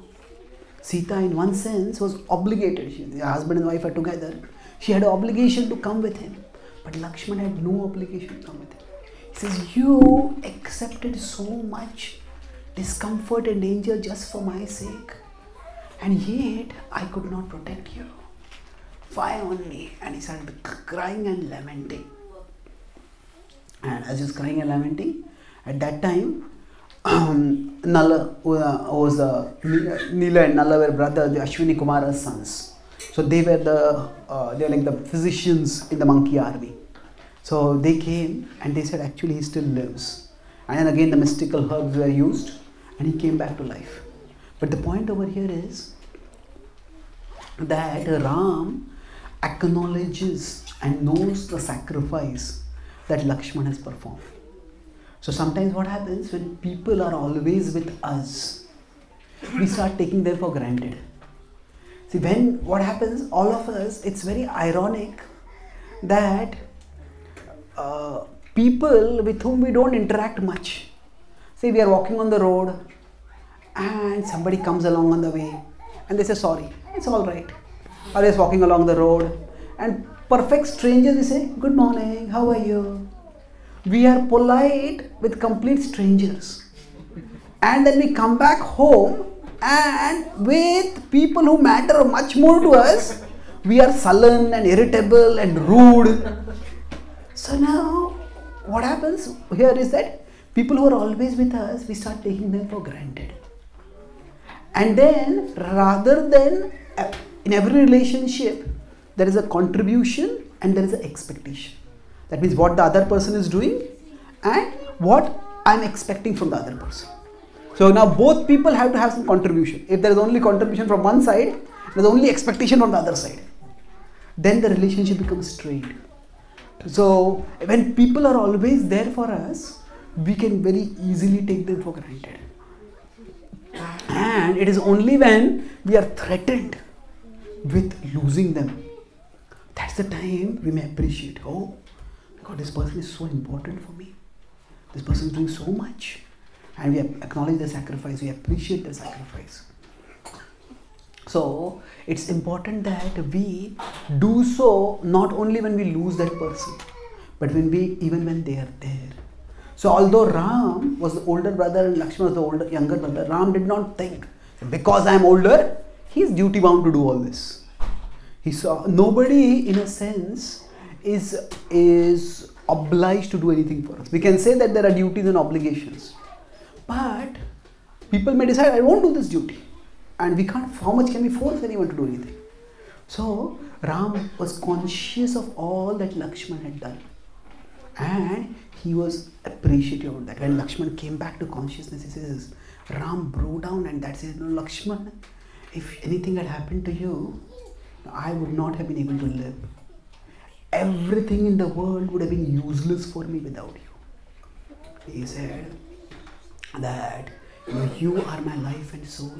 Sita, in one sense, was obligated. She, the husband and wife are together. She had an obligation to come with him, but Lakshman had no obligation to come with him. He says, You accepted so much discomfort and danger just for my sake, and yet I could not protect you. Why only? And he started crying and lamenting. And as he was crying and lamenting, at that time, um, Nala uh, was uh, Nila and Nala were brothers, the Ashwini Kumara's sons. So they were the uh, they were like the physicians in the monkey army. So they came and they said actually he still lives. And then again the mystical herbs were used and he came back to life. But the point over here is that Ram acknowledges and knows the sacrifice that Lakshman has performed. So sometimes what happens when people are always with us, we start taking them for granted. See, when what happens, all of us, it's very ironic that uh, people with whom we don't interact much, say we are walking on the road and somebody comes along on the way and they say sorry it's all right. Or they're walking along the road and perfect strangers they say good morning how are you? We are polite with complete strangers. And then we come back home and with people who matter much more to us we are sullen and irritable and rude. So now what happens here is that people who are always with us we start taking them for granted. And then rather than uh, in every relationship there is a contribution and there is an expectation. That means what the other person is doing and what i'm expecting from the other person. So now both people have to have some contribution. If there is only contribution from one side there is only expectation from the other side. Then the relationship becomes strained. So when people are always there for us we can very easily take them for granted. And it is only when we are threatened with losing them that's the time we may appreciate oh god this person is so important for me. This person is doing so much. And we acknowledge the sacrifice we appreciate the sacrifice. So it's important that we do so not only when we lose that person but when we even when they are there so although Ram was the older brother and Lakshmana was the older younger brother, Ram did not think because I am older, he is duty bound to do all this. He saw nobody in a sense is is obliged to do anything for us. We can say that there are duties and obligations, but people may decide I won't do this duty, and we can't. How much can we force anyone to do anything? So Ram was conscious of all that Lakshman had done, and he was appreciative of that. When Lakshman came back to consciousness, he says, Ram broke down and that says, No, Lakshman, if anything had happened to you, I would not have been able to live. Everything in the world would have been useless for me without you. He said that you, know, you are my life and soul.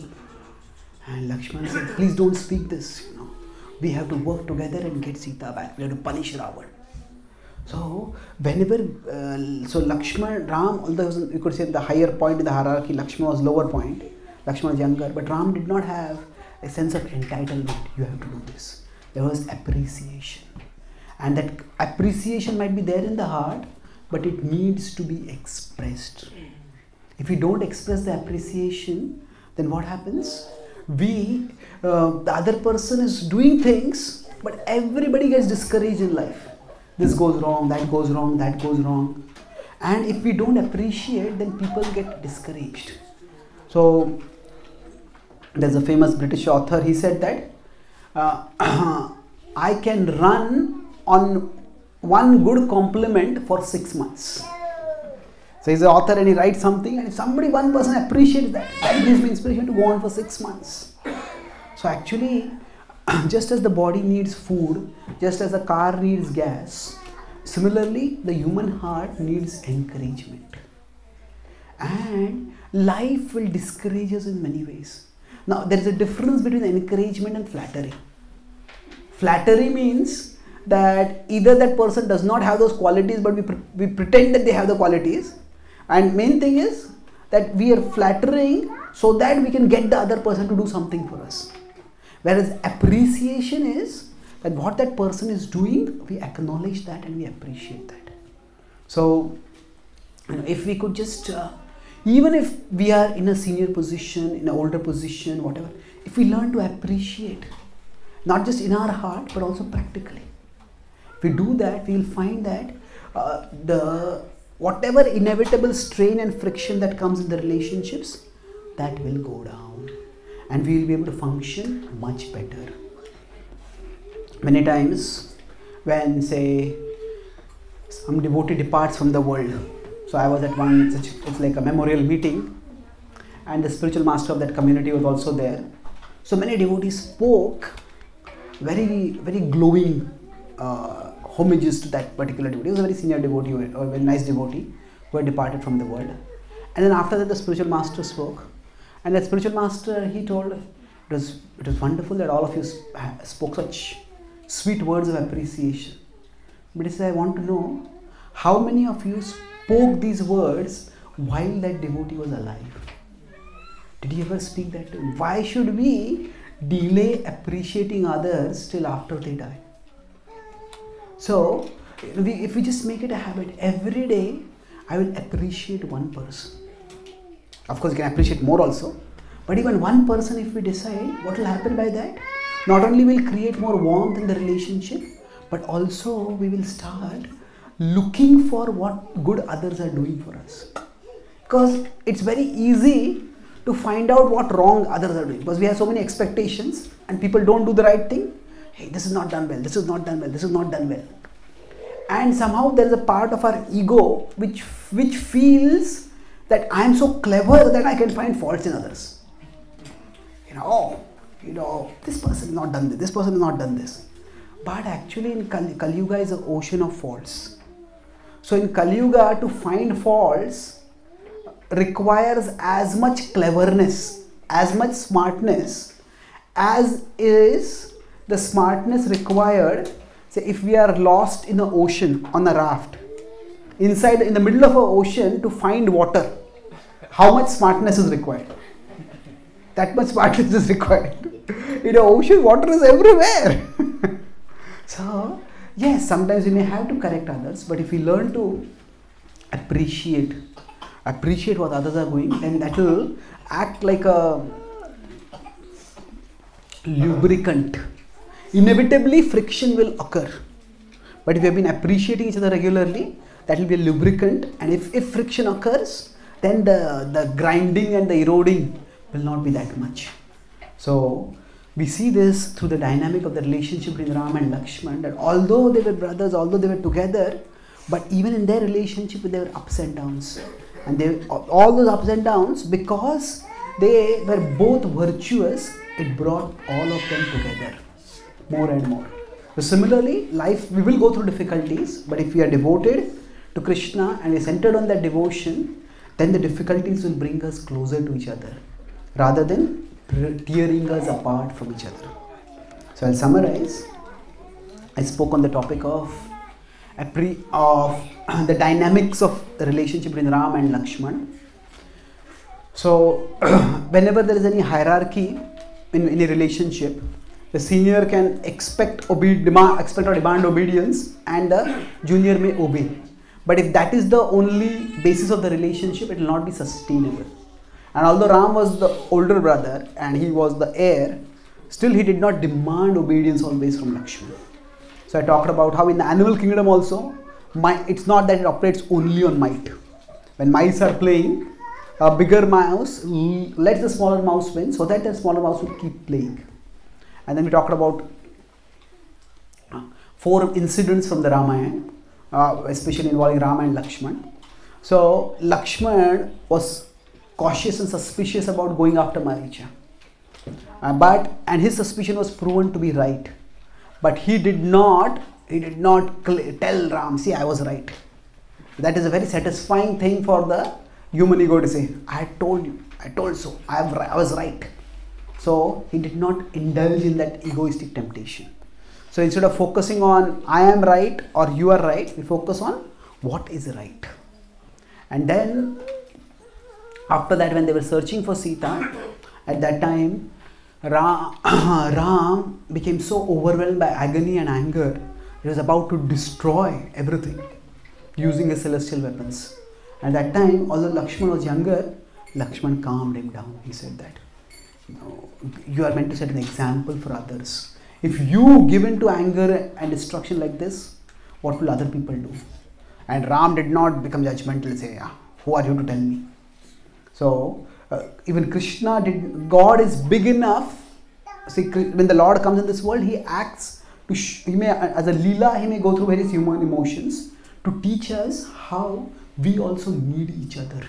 And Lakshman said, Please don't speak this, you know. We have to work together and get Sita back. We have to punish Ravan. So whenever uh, so Lakshman Ram, although you could say the higher point in the hierarchy, Lakshman was lower point. Lakshman was younger, but Ram did not have a sense of entitlement. You have to do this. There was appreciation, and that appreciation might be there in the heart, but it needs to be expressed. If we don't express the appreciation, then what happens? We, uh, the other person is doing things, but everybody gets discouraged in life this goes wrong, that goes wrong, that goes wrong. And if we don't appreciate, then people get discouraged. So, there's a famous British author, he said that uh, I can run on one good compliment for six months. So he's an author and he writes something, and if somebody, one person appreciates that, that gives me inspiration to go on for six months. So actually, just as the body needs food, just as a car needs gas, similarly, the human heart needs encouragement. And life will discourage us in many ways. Now, there is a difference between encouragement and flattery. Flattery means that either that person does not have those qualities, but we, pre- we pretend that they have the qualities. And main thing is that we are flattering so that we can get the other person to do something for us. Whereas appreciation is that what that person is doing, we acknowledge that and we appreciate that. So, you know, if we could just, uh, even if we are in a senior position, in an older position, whatever, if we learn to appreciate, not just in our heart, but also practically. If we do that, we will find that uh, the whatever inevitable strain and friction that comes in the relationships, that will go down and we will be able to function much better. Many times, when say some devotee departs from the world, so I was at one such it's like a memorial meeting, and the spiritual master of that community was also there. So many devotees spoke very very glowing uh, homages to that particular devotee. He was a very senior devotee or a very nice devotee who had departed from the world. And then after that, the spiritual master spoke and the spiritual master, he told, it was, it was wonderful that all of you spoke such sweet words of appreciation. But he said, I want to know how many of you spoke these words while that devotee was alive. Did he ever speak that? Why should we delay appreciating others till after they die? So, if we just make it a habit, every day I will appreciate one person. Of course, you can appreciate more also, but even one person, if we decide, what will happen by that? Not only will create more warmth in the relationship, but also we will start looking for what good others are doing for us. Because it's very easy to find out what wrong others are doing because we have so many expectations and people don't do the right thing. Hey, this is not done well, this is not done well, this is not done well. And somehow there is a part of our ego which which feels that I am so clever that I can find faults in others. You know, oh, you know, this person has not done this, this person has not done this. But actually, in Kali, Kali Yuga is an ocean of faults. So, in Kali Yuga, to find faults requires as much cleverness, as much smartness, as is the smartness required. Say, if we are lost in the ocean on a raft, inside in the middle of an ocean to find water, how much smartness is required? That much smartness is required. you know ocean, water is everywhere. so, yes, sometimes we may have to correct others, but if we learn to appreciate appreciate what others are doing, then that will act like a lubricant. Inevitably, friction will occur. But if we have been appreciating each other regularly, that will be a lubricant. And if, if friction occurs, then the, the grinding and the eroding will not be that much. So, we see this through the dynamic of the relationship between Ram and Lakshman that although they were brothers, although they were together, but even in their relationship, there were ups and downs and they all those ups and downs because they were both virtuous it brought all of them together more and more so similarly life we will go through difficulties but if we are devoted to krishna and we centered on that devotion then the difficulties will bring us closer to each other rather than tearing us apart from each other so i'll summarize i spoke on the topic of of the dynamics of the relationship between Ram and Lakshman. So, whenever there is any hierarchy in any relationship, the senior can expect obe- demand, expect or demand obedience, and the junior may obey. But if that is the only basis of the relationship, it will not be sustainable. And although Ram was the older brother and he was the heir, still he did not demand obedience always from Lakshman. So I talked about how in the animal kingdom also, my, it's not that it operates only on might. When mice are playing, a bigger mouse lets the smaller mouse win so that the smaller mouse will keep playing. And then we talked about uh, four incidents from the Ramayana, uh, especially involving Rama and Lakshman. So Lakshman was cautious and suspicious about going after Maricha. Uh, but and his suspicion was proven to be right but he did not he did not tell ram see i was right that is a very satisfying thing for the human ego to say i told you i told so i, I was right so he did not indulge in that egoistic temptation so instead of focusing on i am right or you are right we focus on what is right and then after that when they were searching for sita at that time Ram, became so overwhelmed by agony and anger, he was about to destroy everything using his celestial weapons. At that time, although Lakshman was younger, Lakshman calmed him down. He said that you, know, you are meant to set an example for others. If you give in to anger and destruction like this, what will other people do? And Ram did not become judgmental say, yeah, Who are you to tell me? So, uh, even Krishna did, God is big enough. See, when the Lord comes in this world, He acts to, He may, as a Leela, He may go through various human emotions to teach us how we also need each other.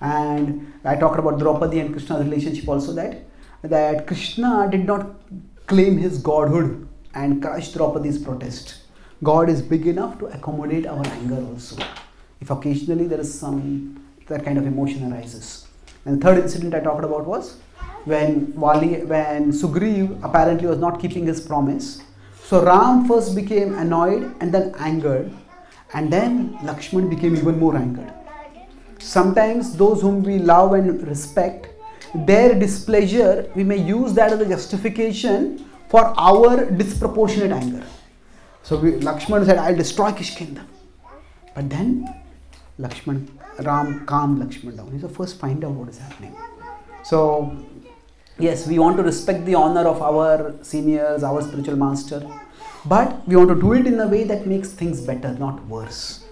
And I talked about Draupadi and Krishna's relationship also that, that Krishna did not claim his godhood and crush Draupadi's protest. God is big enough to accommodate our anger also. If occasionally there is some that kind of emotion arises. And the third incident I talked about was when Vali, when Sugriv apparently was not keeping his promise. So Ram first became annoyed and then angered, and then Lakshman became even more angered. Sometimes those whom we love and respect their displeasure, we may use that as a justification for our disproportionate anger. So we, Lakshman said, I'll destroy Kishkinda. But then Lakshman, Ram calmed Lakshman down. He said, first find out what is happening. So, yes, we want to respect the honor of our seniors, our spiritual master, but we want to do it in a way that makes things better, not worse.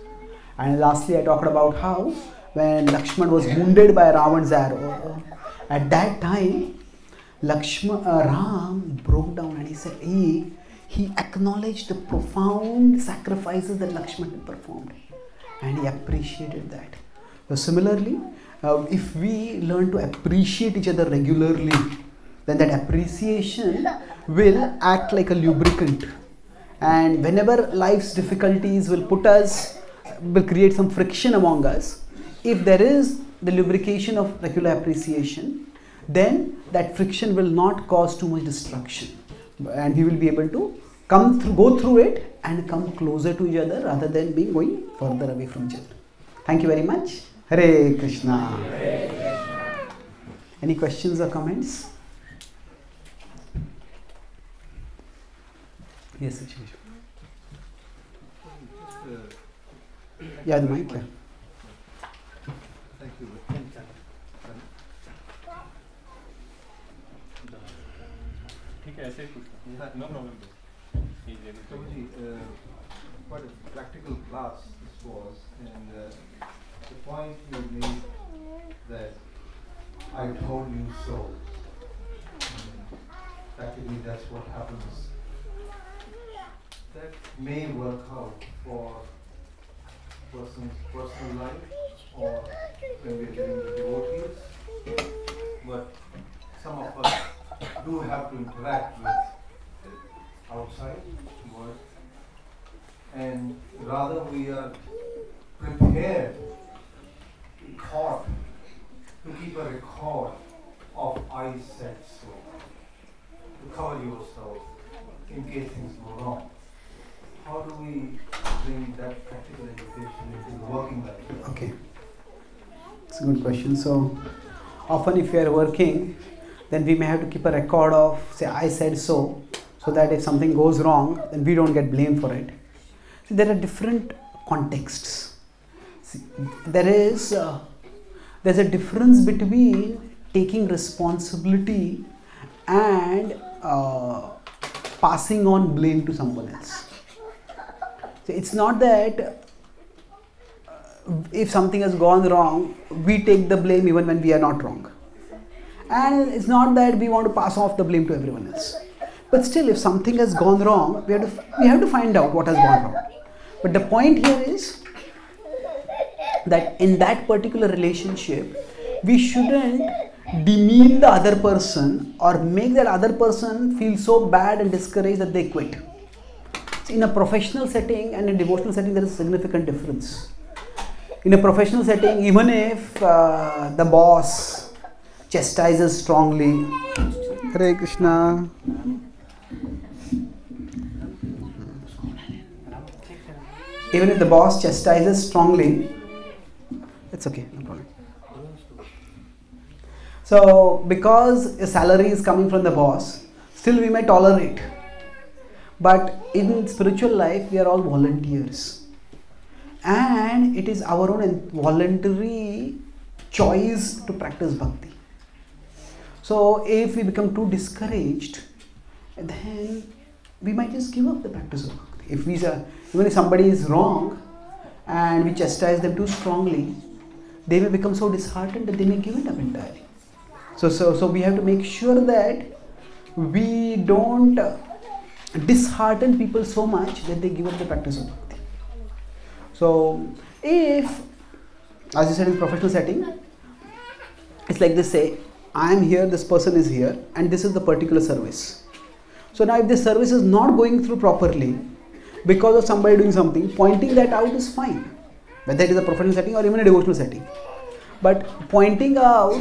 And lastly, I talked about how when Lakshman was wounded by Ravan's arrow, at that time, Lakshman, uh, Ram broke down and he said, he, he acknowledged the profound sacrifices that Lakshman had performed and he appreciated that. So, similarly, uh, if we learn to appreciate each other regularly, then that appreciation will act like a lubricant. And whenever life's difficulties will put us, will create some friction among us, if there is the lubrication of regular appreciation, then that friction will not cause too much destruction. And we will be able to come through, go through it and come closer to each other rather than being going further away from each other. Thank you very much. Hare Krishna. Any questions or comments? Yes, Ashish. Yeah, the mic. Yeah. ऐसे ही पूछना no problem Prabhuji, uh, quite a practical class this was, and uh, the point you made that I told you so. And Practically, that's what happens. That may work out for person's personal life or when we're dealing with devotees, but some of us do have to interact with outside world, and rather we are prepared, taught to keep a record of I said so, to cover yourself in case things go wrong. How do we bring that practical education into the working life? Okay. It's a good question. So, often if you are working, then we may have to keep a record of, say, I said so, so that if something goes wrong, then we don't get blamed for it. See, there are different contexts. See, there is uh, there's a difference between taking responsibility and uh, passing on blame to someone else. See, it's not that if something has gone wrong, we take the blame even when we are not wrong. And it's not that we want to pass off the blame to everyone else. But still, if something has gone wrong, we have to, we have to find out what has gone wrong. But the point here is that in that particular relationship, we shouldn't demean the other person or make that other person feel so bad and discouraged that they quit. In a professional setting and a devotional setting, there is a significant difference in a professional setting, even if uh, the boss chastises strongly, Hare Krishna. Even if the boss chastises strongly, it's okay, no problem. So, because a salary is coming from the boss, still we may tolerate. But in spiritual life, we are all volunteers and it is our own voluntary choice to practice bhakti. So, if we become too discouraged, then we might just give up the practice of bhakti. If we are, even if somebody is wrong and we chastise them too strongly, they may become so disheartened that they may give it up entirely. So, so, so we have to make sure that we don't dishearten people so much that they give up the practice of bhakti. So, if, as you said in professional setting, it's like this say, I am here, this person is here, and this is the particular service. So now if this service is not going through properly because of somebody doing something, pointing that out is fine. Whether it is a professional setting or even a devotional setting. But pointing out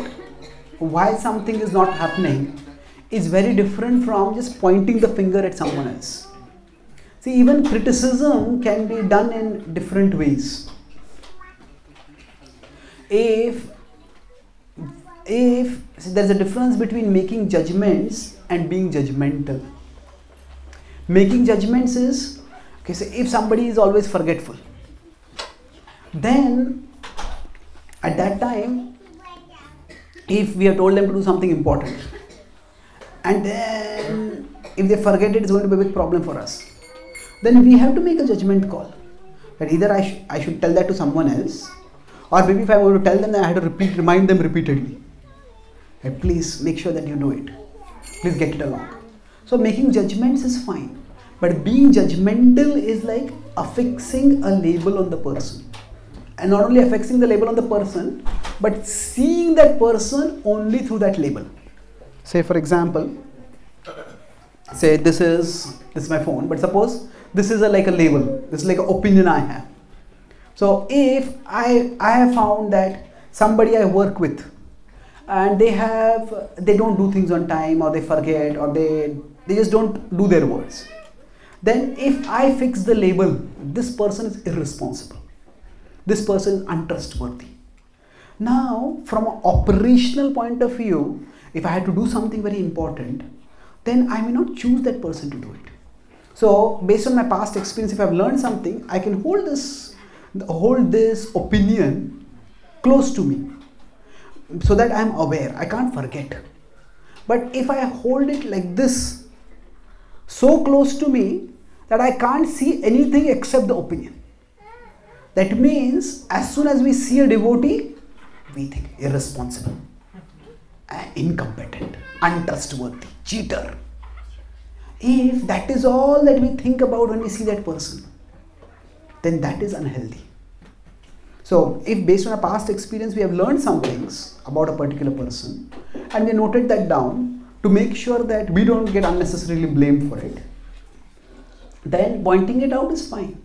why something is not happening is very different from just pointing the finger at someone else. See, even criticism can be done in different ways. If if there's a difference between making judgments and being judgmental. Making judgments is okay. So if somebody is always forgetful, then at that time, if we have told them to do something important, and then if they forget it, it's going to be a big problem for us. Then we have to make a judgment call that either I, sh- I should tell that to someone else, or maybe if I were to tell them, then I had to repeat, remind them repeatedly. And please make sure that you do it. Please get it along. So making judgments is fine, but being judgmental is like affixing a label on the person, and not only affixing the label on the person, but seeing that person only through that label. Say, for example, say this is this is my phone, but suppose this is a, like a label. This is like an opinion I have. So if I I have found that somebody I work with and they have they don't do things on time or they forget or they they just don't do their words. Then if i fix the label this person is irresponsible. This person is untrustworthy. Now from an operational point of view if i had to do something very important then i may not choose that person to do it. So based on my past experience if i've learned something i can hold this hold this opinion close to me so that I'm aware, I can't forget. But if I hold it like this, so close to me that I can't see anything except the opinion, that means as soon as we see a devotee, we think irresponsible, uh, incompetent, untrustworthy, cheater. If that is all that we think about when we see that person, then that is unhealthy. So, if based on a past experience we have learned some things about a particular person and we noted that down to make sure that we don't get unnecessarily blamed for it, then pointing it out is fine.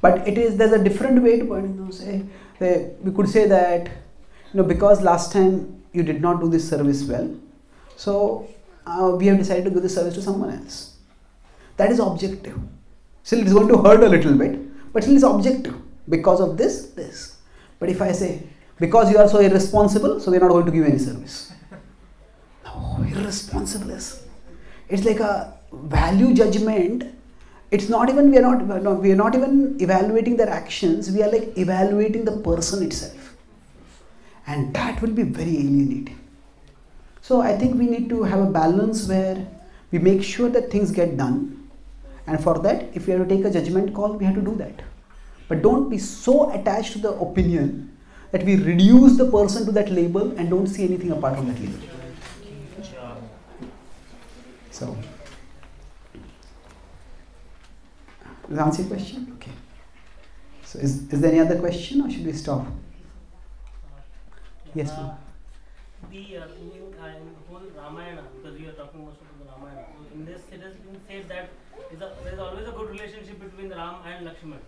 But it is there's a different way to point. it out. say, say we could say that you know because last time you did not do this service well, so uh, we have decided to give this service to someone else. That is objective. Still, it's going to hurt a little bit, but still, it's objective because of this, this. But if I say, because you are so irresponsible, so we are not going to give any service. No, irresponsible is. It's like a value judgment. It's not even we are not no, we are not even evaluating their actions. We are like evaluating the person itself, and that will be very alienating. So I think we need to have a balance where we make sure that things get done, and for that, if we have to take a judgment call, we have to do that. But don't be so attached to the opinion that we reduce the person to that label and don't see anything apart from that label. So, does that answer your question? Okay. So, is, is there any other question or should we stop? Yes, ma'am. Uh, The uh, in, uh, in the whole Ramayana, because we are talking most of the Ramayana, in this it has been said that there is always a good relationship between Ram and Lakshman.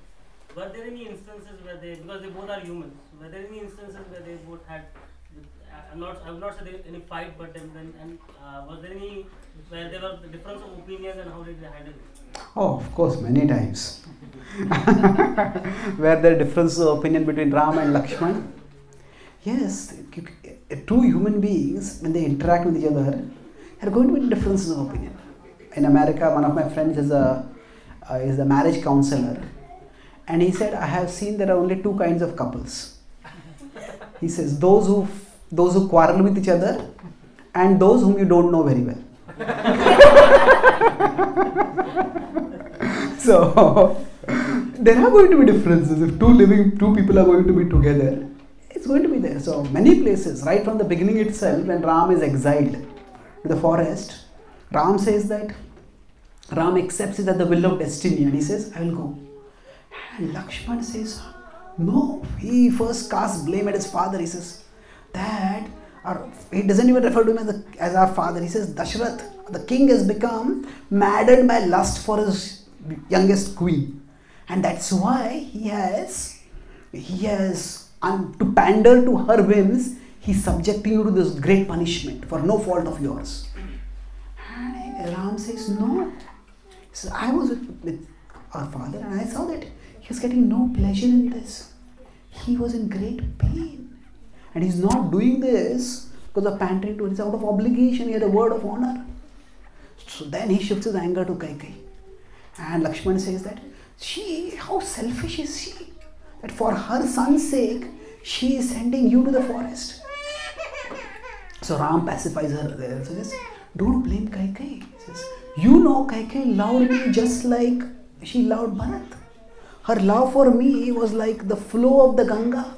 Were there any instances where they, because they both are humans, were there any instances where they both had, I'm not, I would not say any fight, but then, then and uh, was there any where there was difference of opinions and how did they handle it? Oh, of course, many times. Where there are differences of opinion between Ram and Lakshman. Yes, two human beings, when they interact with each other, there are going to be differences of opinion. In America, one of my friends is a, uh, is a marriage counselor and he said i have seen there are only two kinds of couples. He says those who those who quarrel with each other and those whom you don't know very well. So there are going to be differences. If two living two people are going to be together it's going to be there. So many places right from the beginning itself when ram is exiled to the forest ram says that ram accepts it at the will of destiny and he says i will go and Lakshman says, No. He first casts blame at his father. He says, That, or he doesn't even refer to him as, as our father. He says, Dashrath, the king has become maddened by lust for his youngest queen. And that's why he has, he has, um, to pander to her whims, he's subjecting you to this great punishment for no fault of yours. And Ram says, No. He says, I was with, with our father and I saw that he was getting no pleasure in this. He was in great pain. And he's not doing this because of pandering to it. It's out of obligation, he had a word of honor. So then he shifts his anger to Kaikai. And Lakshman says that she, how selfish is she? That for her son's sake, she is sending you to the forest. So Ram pacifies her there. So says, don't blame Kaikai. He says, you know Kaikai loved me just like she loved Bharat. Her love for me was like the flow of the Ganga.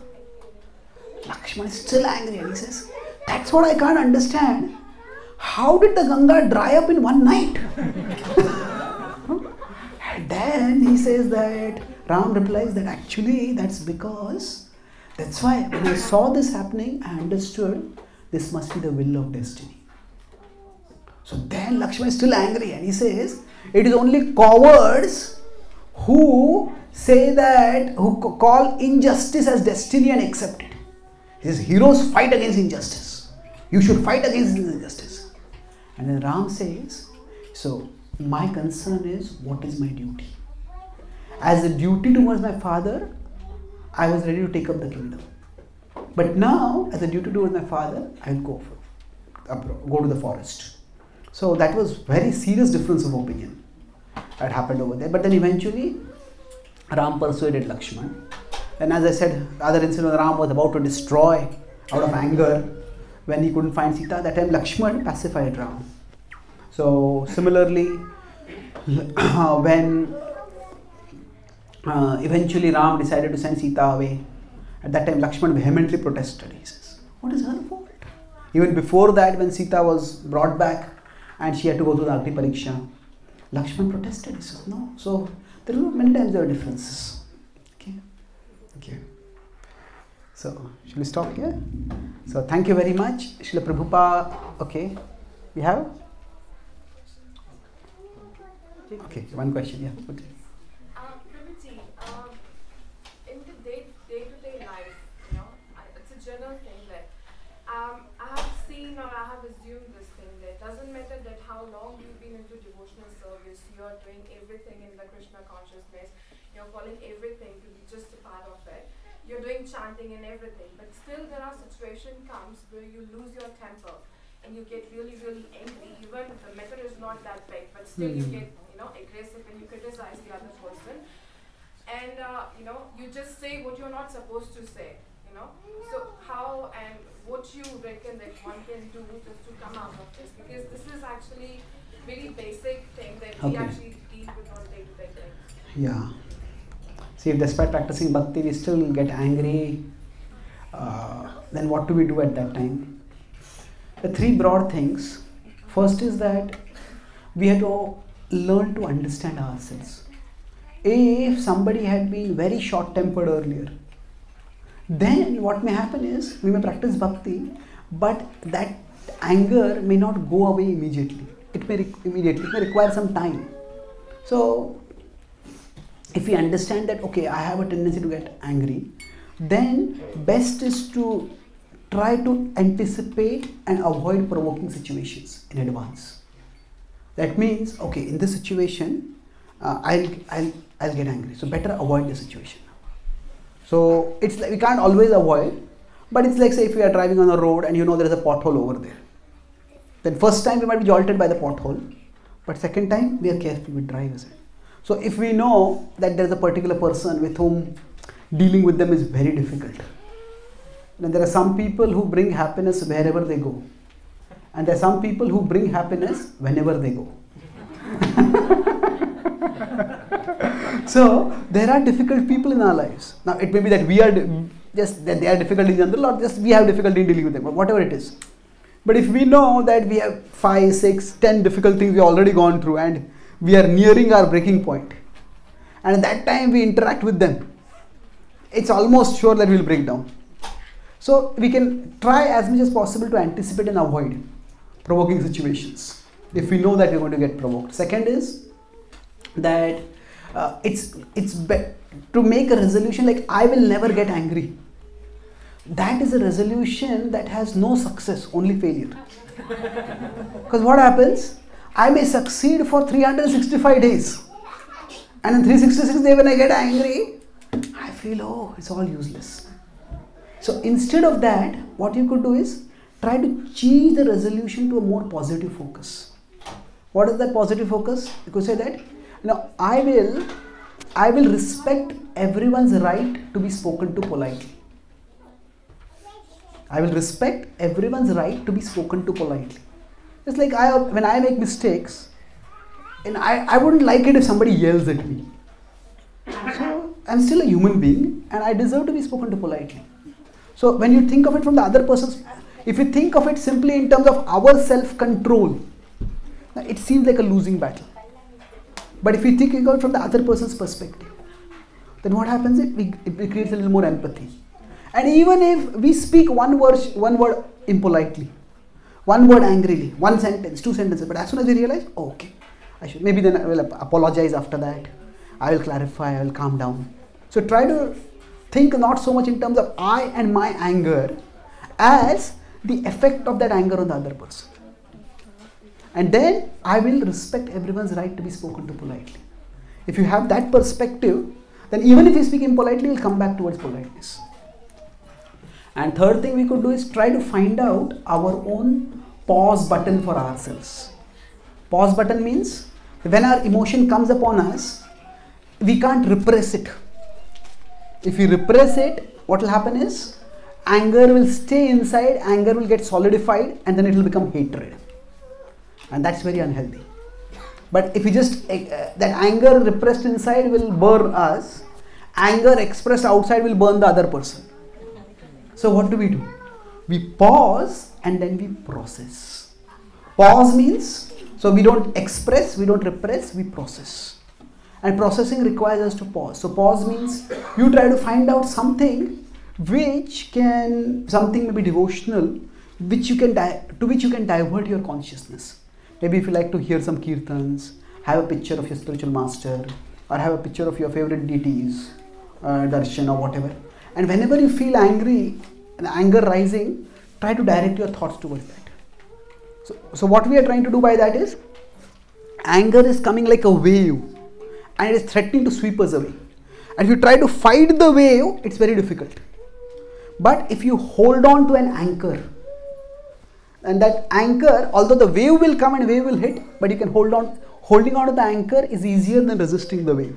Lakshman is still angry and he says, That's what I can't understand. How did the Ganga dry up in one night? and then he says that Ram replies that actually that's because that's why when I saw this happening, I understood this must be the will of destiny. So then Lakshman is still angry and he says, It is only cowards who say that, who call injustice as destiny and accept it. Says, Heroes fight against injustice. You should fight against injustice. And then Ram says, So my concern is what is my duty? As a duty towards my father, I was ready to take up the kingdom. But now, as a duty towards my father, I will go for go to the forest. So that was very serious difference of opinion that happened over there. But then eventually, Ram persuaded Lakshman. And as I said, the other incident Ram was about to destroy out of anger when he couldn't find Sita. That time Lakshman pacified Ram. So similarly, when uh, eventually Ram decided to send Sita away, at that time Lakshman vehemently protested. He says, "What is her fault?" Even before that, when Sita was brought back and she had to go through the Agni Pariksha, Lakshman protested. He says, "No." So there are many times there are differences. Okay, Okay. So shall we stop here? So thank you very much, Srila Prabhupada. Okay, we have. Okay, one question. Yeah. Okay. Um, Prabhuji, um, in the day day to day life, you know, I, it's a general thing that um, I have seen or I have assumed this thing that doesn't matter that how long you've been into devotional service, you are doing everything in the Krishna consciousness, you're following everything to be just a part of it. You're doing chanting and everything, but still there are situation comes where you lose your temper and you get really, really angry. Even the matter is not that big, but still you Hmm. get, you know, aggressive and you criticize the other person. And uh, you know, you just say what you're not supposed to say. You know, so how and what you reckon that one can do just to come out of this? Because this is actually very basic thing that we actually deal with on day to day things. Yeah. See, if despite practicing bhakti, we still get angry, uh, then what do we do at that time? The three broad things. First is that we have to learn to understand ourselves. If somebody had been very short tempered earlier, then what may happen is we may practice bhakti, but that anger may not go away immediately. It may immediately it may require some time. So if we understand that okay i have a tendency to get angry then best is to try to anticipate and avoid provoking situations in advance. That means okay in this situation uh, I'll, I'll i'll get angry. So better avoid the situation. So it's like we can't always avoid but it's like say if we are driving on a road and you know there is a pothole over there. Then first time we might be jolted by the pothole but second time we are careful with drivers. So if we know that there is a particular person with whom dealing with them is very difficult, And there are some people who bring happiness wherever they go, and there are some people who bring happiness whenever they go. so there are difficult people in our lives. Now it may be that we are just that they are difficult in general, or just we have difficulty in dealing with them, or whatever it is. But if we know that we have five, six, ten difficult things we already gone through, and we are nearing our breaking point, and at that time we interact with them, it's almost sure that we'll break down. So we can try as much as possible to anticipate and avoid provoking situations if we know that we're going to get provoked. Second is that uh, it's it's to make a resolution like I will never get angry. That is a resolution that has no success, only failure. Because what happens? I may succeed for 365 days. And in 366 days, when I get angry, feel, oh, it's all useless. So instead of that, what you could do is try to change the resolution to a more positive focus. What is that positive focus? You could say that, know, I will, I will respect everyone's right to be spoken to politely. I will respect everyone's right to be spoken to politely. It's like I, when I make mistakes, and I, I wouldn't like it if somebody yells at me. So I'm still a human being and I deserve to be spoken to politely. So when you think of it from the other person's, if you think of it simply in terms of our self-control, it seems like a losing battle. But if you think of it from the other person's perspective, then what happens? It, it creates a little more empathy. And even if we speak one word, one word impolitely, one word angrily, one sentence, two sentences, but as soon as we realize, oh, okay, I should maybe then I will apologize after that. I will clarify, I will calm down. So try to think not so much in terms of I and my anger as the effect of that anger on the other person. And then I will respect everyone's right to be spoken to politely. If you have that perspective, then even if you speak impolitely, we'll come back towards politeness. And third thing we could do is try to find out our own pause button for ourselves. Pause button means when our emotion comes upon us, we can't repress it. If we repress it, what will happen is anger will stay inside, anger will get solidified, and then it will become hatred. And that's very unhealthy. But if we just, uh, that anger repressed inside will burn us, anger expressed outside will burn the other person. So what do we do? We pause and then we process. Pause means so we don't express, we don't repress, we process. And processing requires us to pause. So pause means you try to find out something which can something maybe devotional, which you can to which you can divert your consciousness. Maybe if you like to hear some kirtans, have a picture of your spiritual master, or have a picture of your favorite deities, uh, darshan or whatever and whenever you feel angry and anger rising, try to direct your thoughts towards that. So, so what we are trying to do by that is anger is coming like a wave and it is threatening to sweep us away. And if you try to fight the wave, it's very difficult. But if you hold on to an anchor, and that anchor, although the wave will come and wave will hit, but you can hold on. Holding on to the anchor is easier than resisting the wave.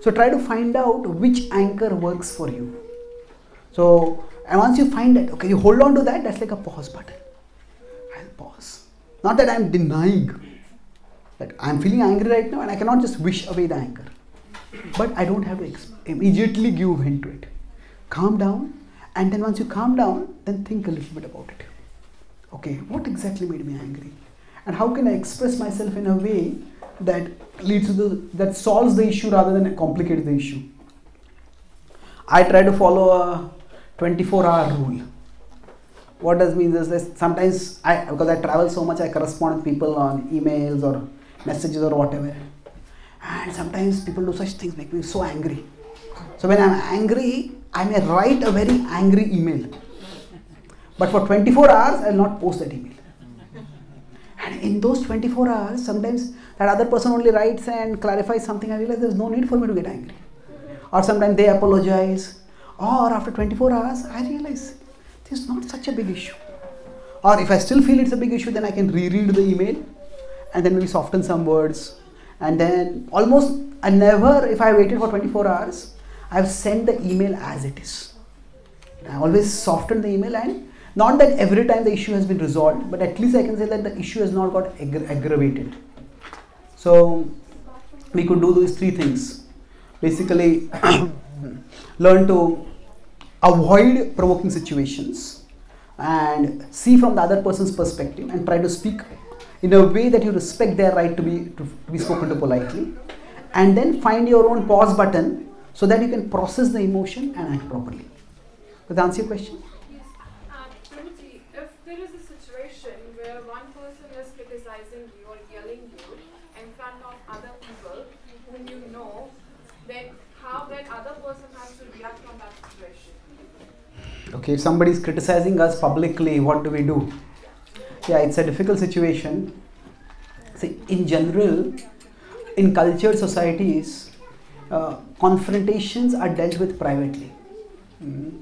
So try to find out which anchor works for you. So, and once you find that, okay, you hold on to that, that's like a pause button. I'll pause. Not that I'm denying that I'm feeling angry right now and I cannot just wish away the anger. But I don't have to immediately give in to it. Calm down, and then once you calm down, then think a little bit about it. Okay, what exactly made me angry? And how can I express myself in a way that leads to the that solves the issue rather than complicates the issue. I try to follow a 24 hour rule. What does mean is that sometimes I because I travel so much I correspond with people on emails or messages or whatever. And sometimes people do such things make me so angry. So when I'm angry, I may write a very angry email. But for 24 hours, I will not post that email. And in those 24 hours, sometimes that other person only writes and clarifies something. I realize there's no need for me to get angry. Or sometimes they apologize. Or after 24 hours, I realize this is not such a big issue. Or if I still feel it's a big issue, then I can reread the email and then maybe soften some words. And then almost, I never, if I waited for 24 hours, I've sent the email as it is. I always soften the email and not that every time the issue has been resolved, but at least I can say that the issue has not got aggra- aggravated. So we could do these three things. Basically, learn to avoid provoking situations and see from the other person's perspective and try to speak in a way that you respect their right to be to, to be spoken to politely and then find your own pause button so that you can process the emotion and act properly. Does that answer your question? Yes. Uh, uh, Trinity, if there is a situation where one person is criticizing you or yelling you in front of other people whom you know, then how that other person has to react on that situation? Okay, if somebody is criticizing us publicly, what do we do? Yeah, it's a difficult situation. See, in general, in cultured societies, uh, confrontations are dealt with privately. Mm.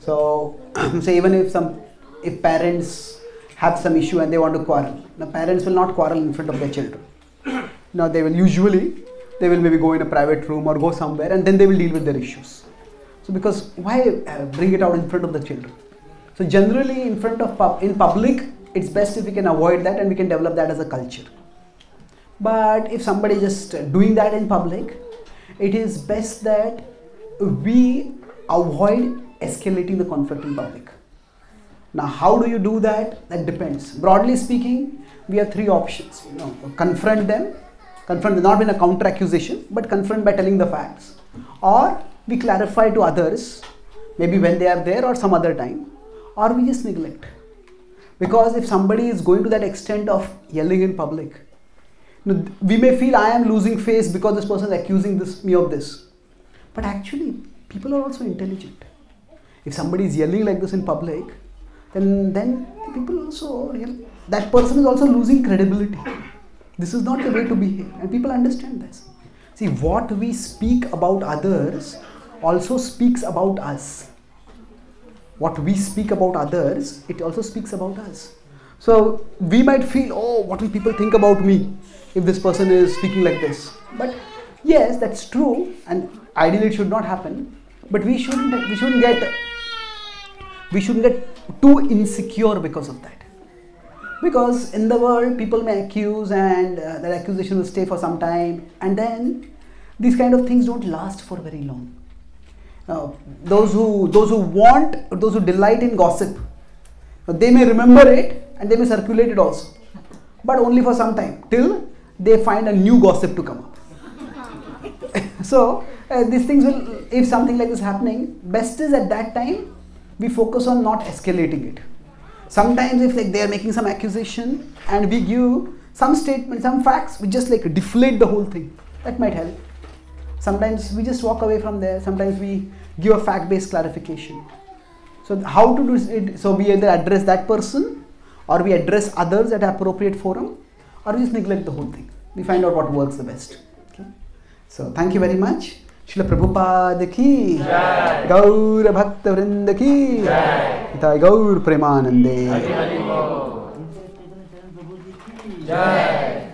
So, say even if some if parents have some issue and they want to quarrel, the parents will not quarrel in front of their children. Now they will usually they will maybe go in a private room or go somewhere and then they will deal with their issues. So because why uh, bring it out in front of the children? So generally in front of pub, in public, it's best if we can avoid that and we can develop that as a culture. But if somebody is just doing that in public, it is best that we avoid escalating the conflict in public. Now, how do you do that? That depends. Broadly speaking, we have three options. You know, confront them, confront not in a counter accusation, but confront by telling the facts, or we clarify to others, maybe when they are there or some other time, or we just neglect. Because if somebody is going to that extent of yelling in public, we may feel I am losing face because this person is accusing this me of this, but actually, people are also intelligent. If somebody is yelling like this in public, then then people also that person is also losing credibility. This is not the way to behave, and people understand this. See, what we speak about others also speaks about us. What we speak about others, it also speaks about us. So we might feel, oh, what will people think about me if this person is speaking like this? But yes, that's true, and ideally it should not happen. But we shouldn't we shouldn't get we shouldn't get too insecure because of that. Because in the world, people may accuse, and uh, that accusation will stay for some time, and then these kind of things don't last for very long. Uh, those who those who want, those who delight in gossip, uh, they may remember it and they may circulate it also, but only for some time till they find a new gossip to come up. so uh, these things will, if something like this happening, best is at that time we focus on not escalating it. Sometimes if like they are making some accusation and we give some statement, some facts, we just like deflate the whole thing. That might help. Sometimes we just walk away from there. Sometimes we give a fact-based clarification. So how to do it? So we either address that person or we address others at appropriate forum or we just neglect the whole thing. We find out what works the best. Okay. So thank you very much. Srila Prabhupada ki Gaur Bhakta Vrinda ki Jai Gaur Premanande Jai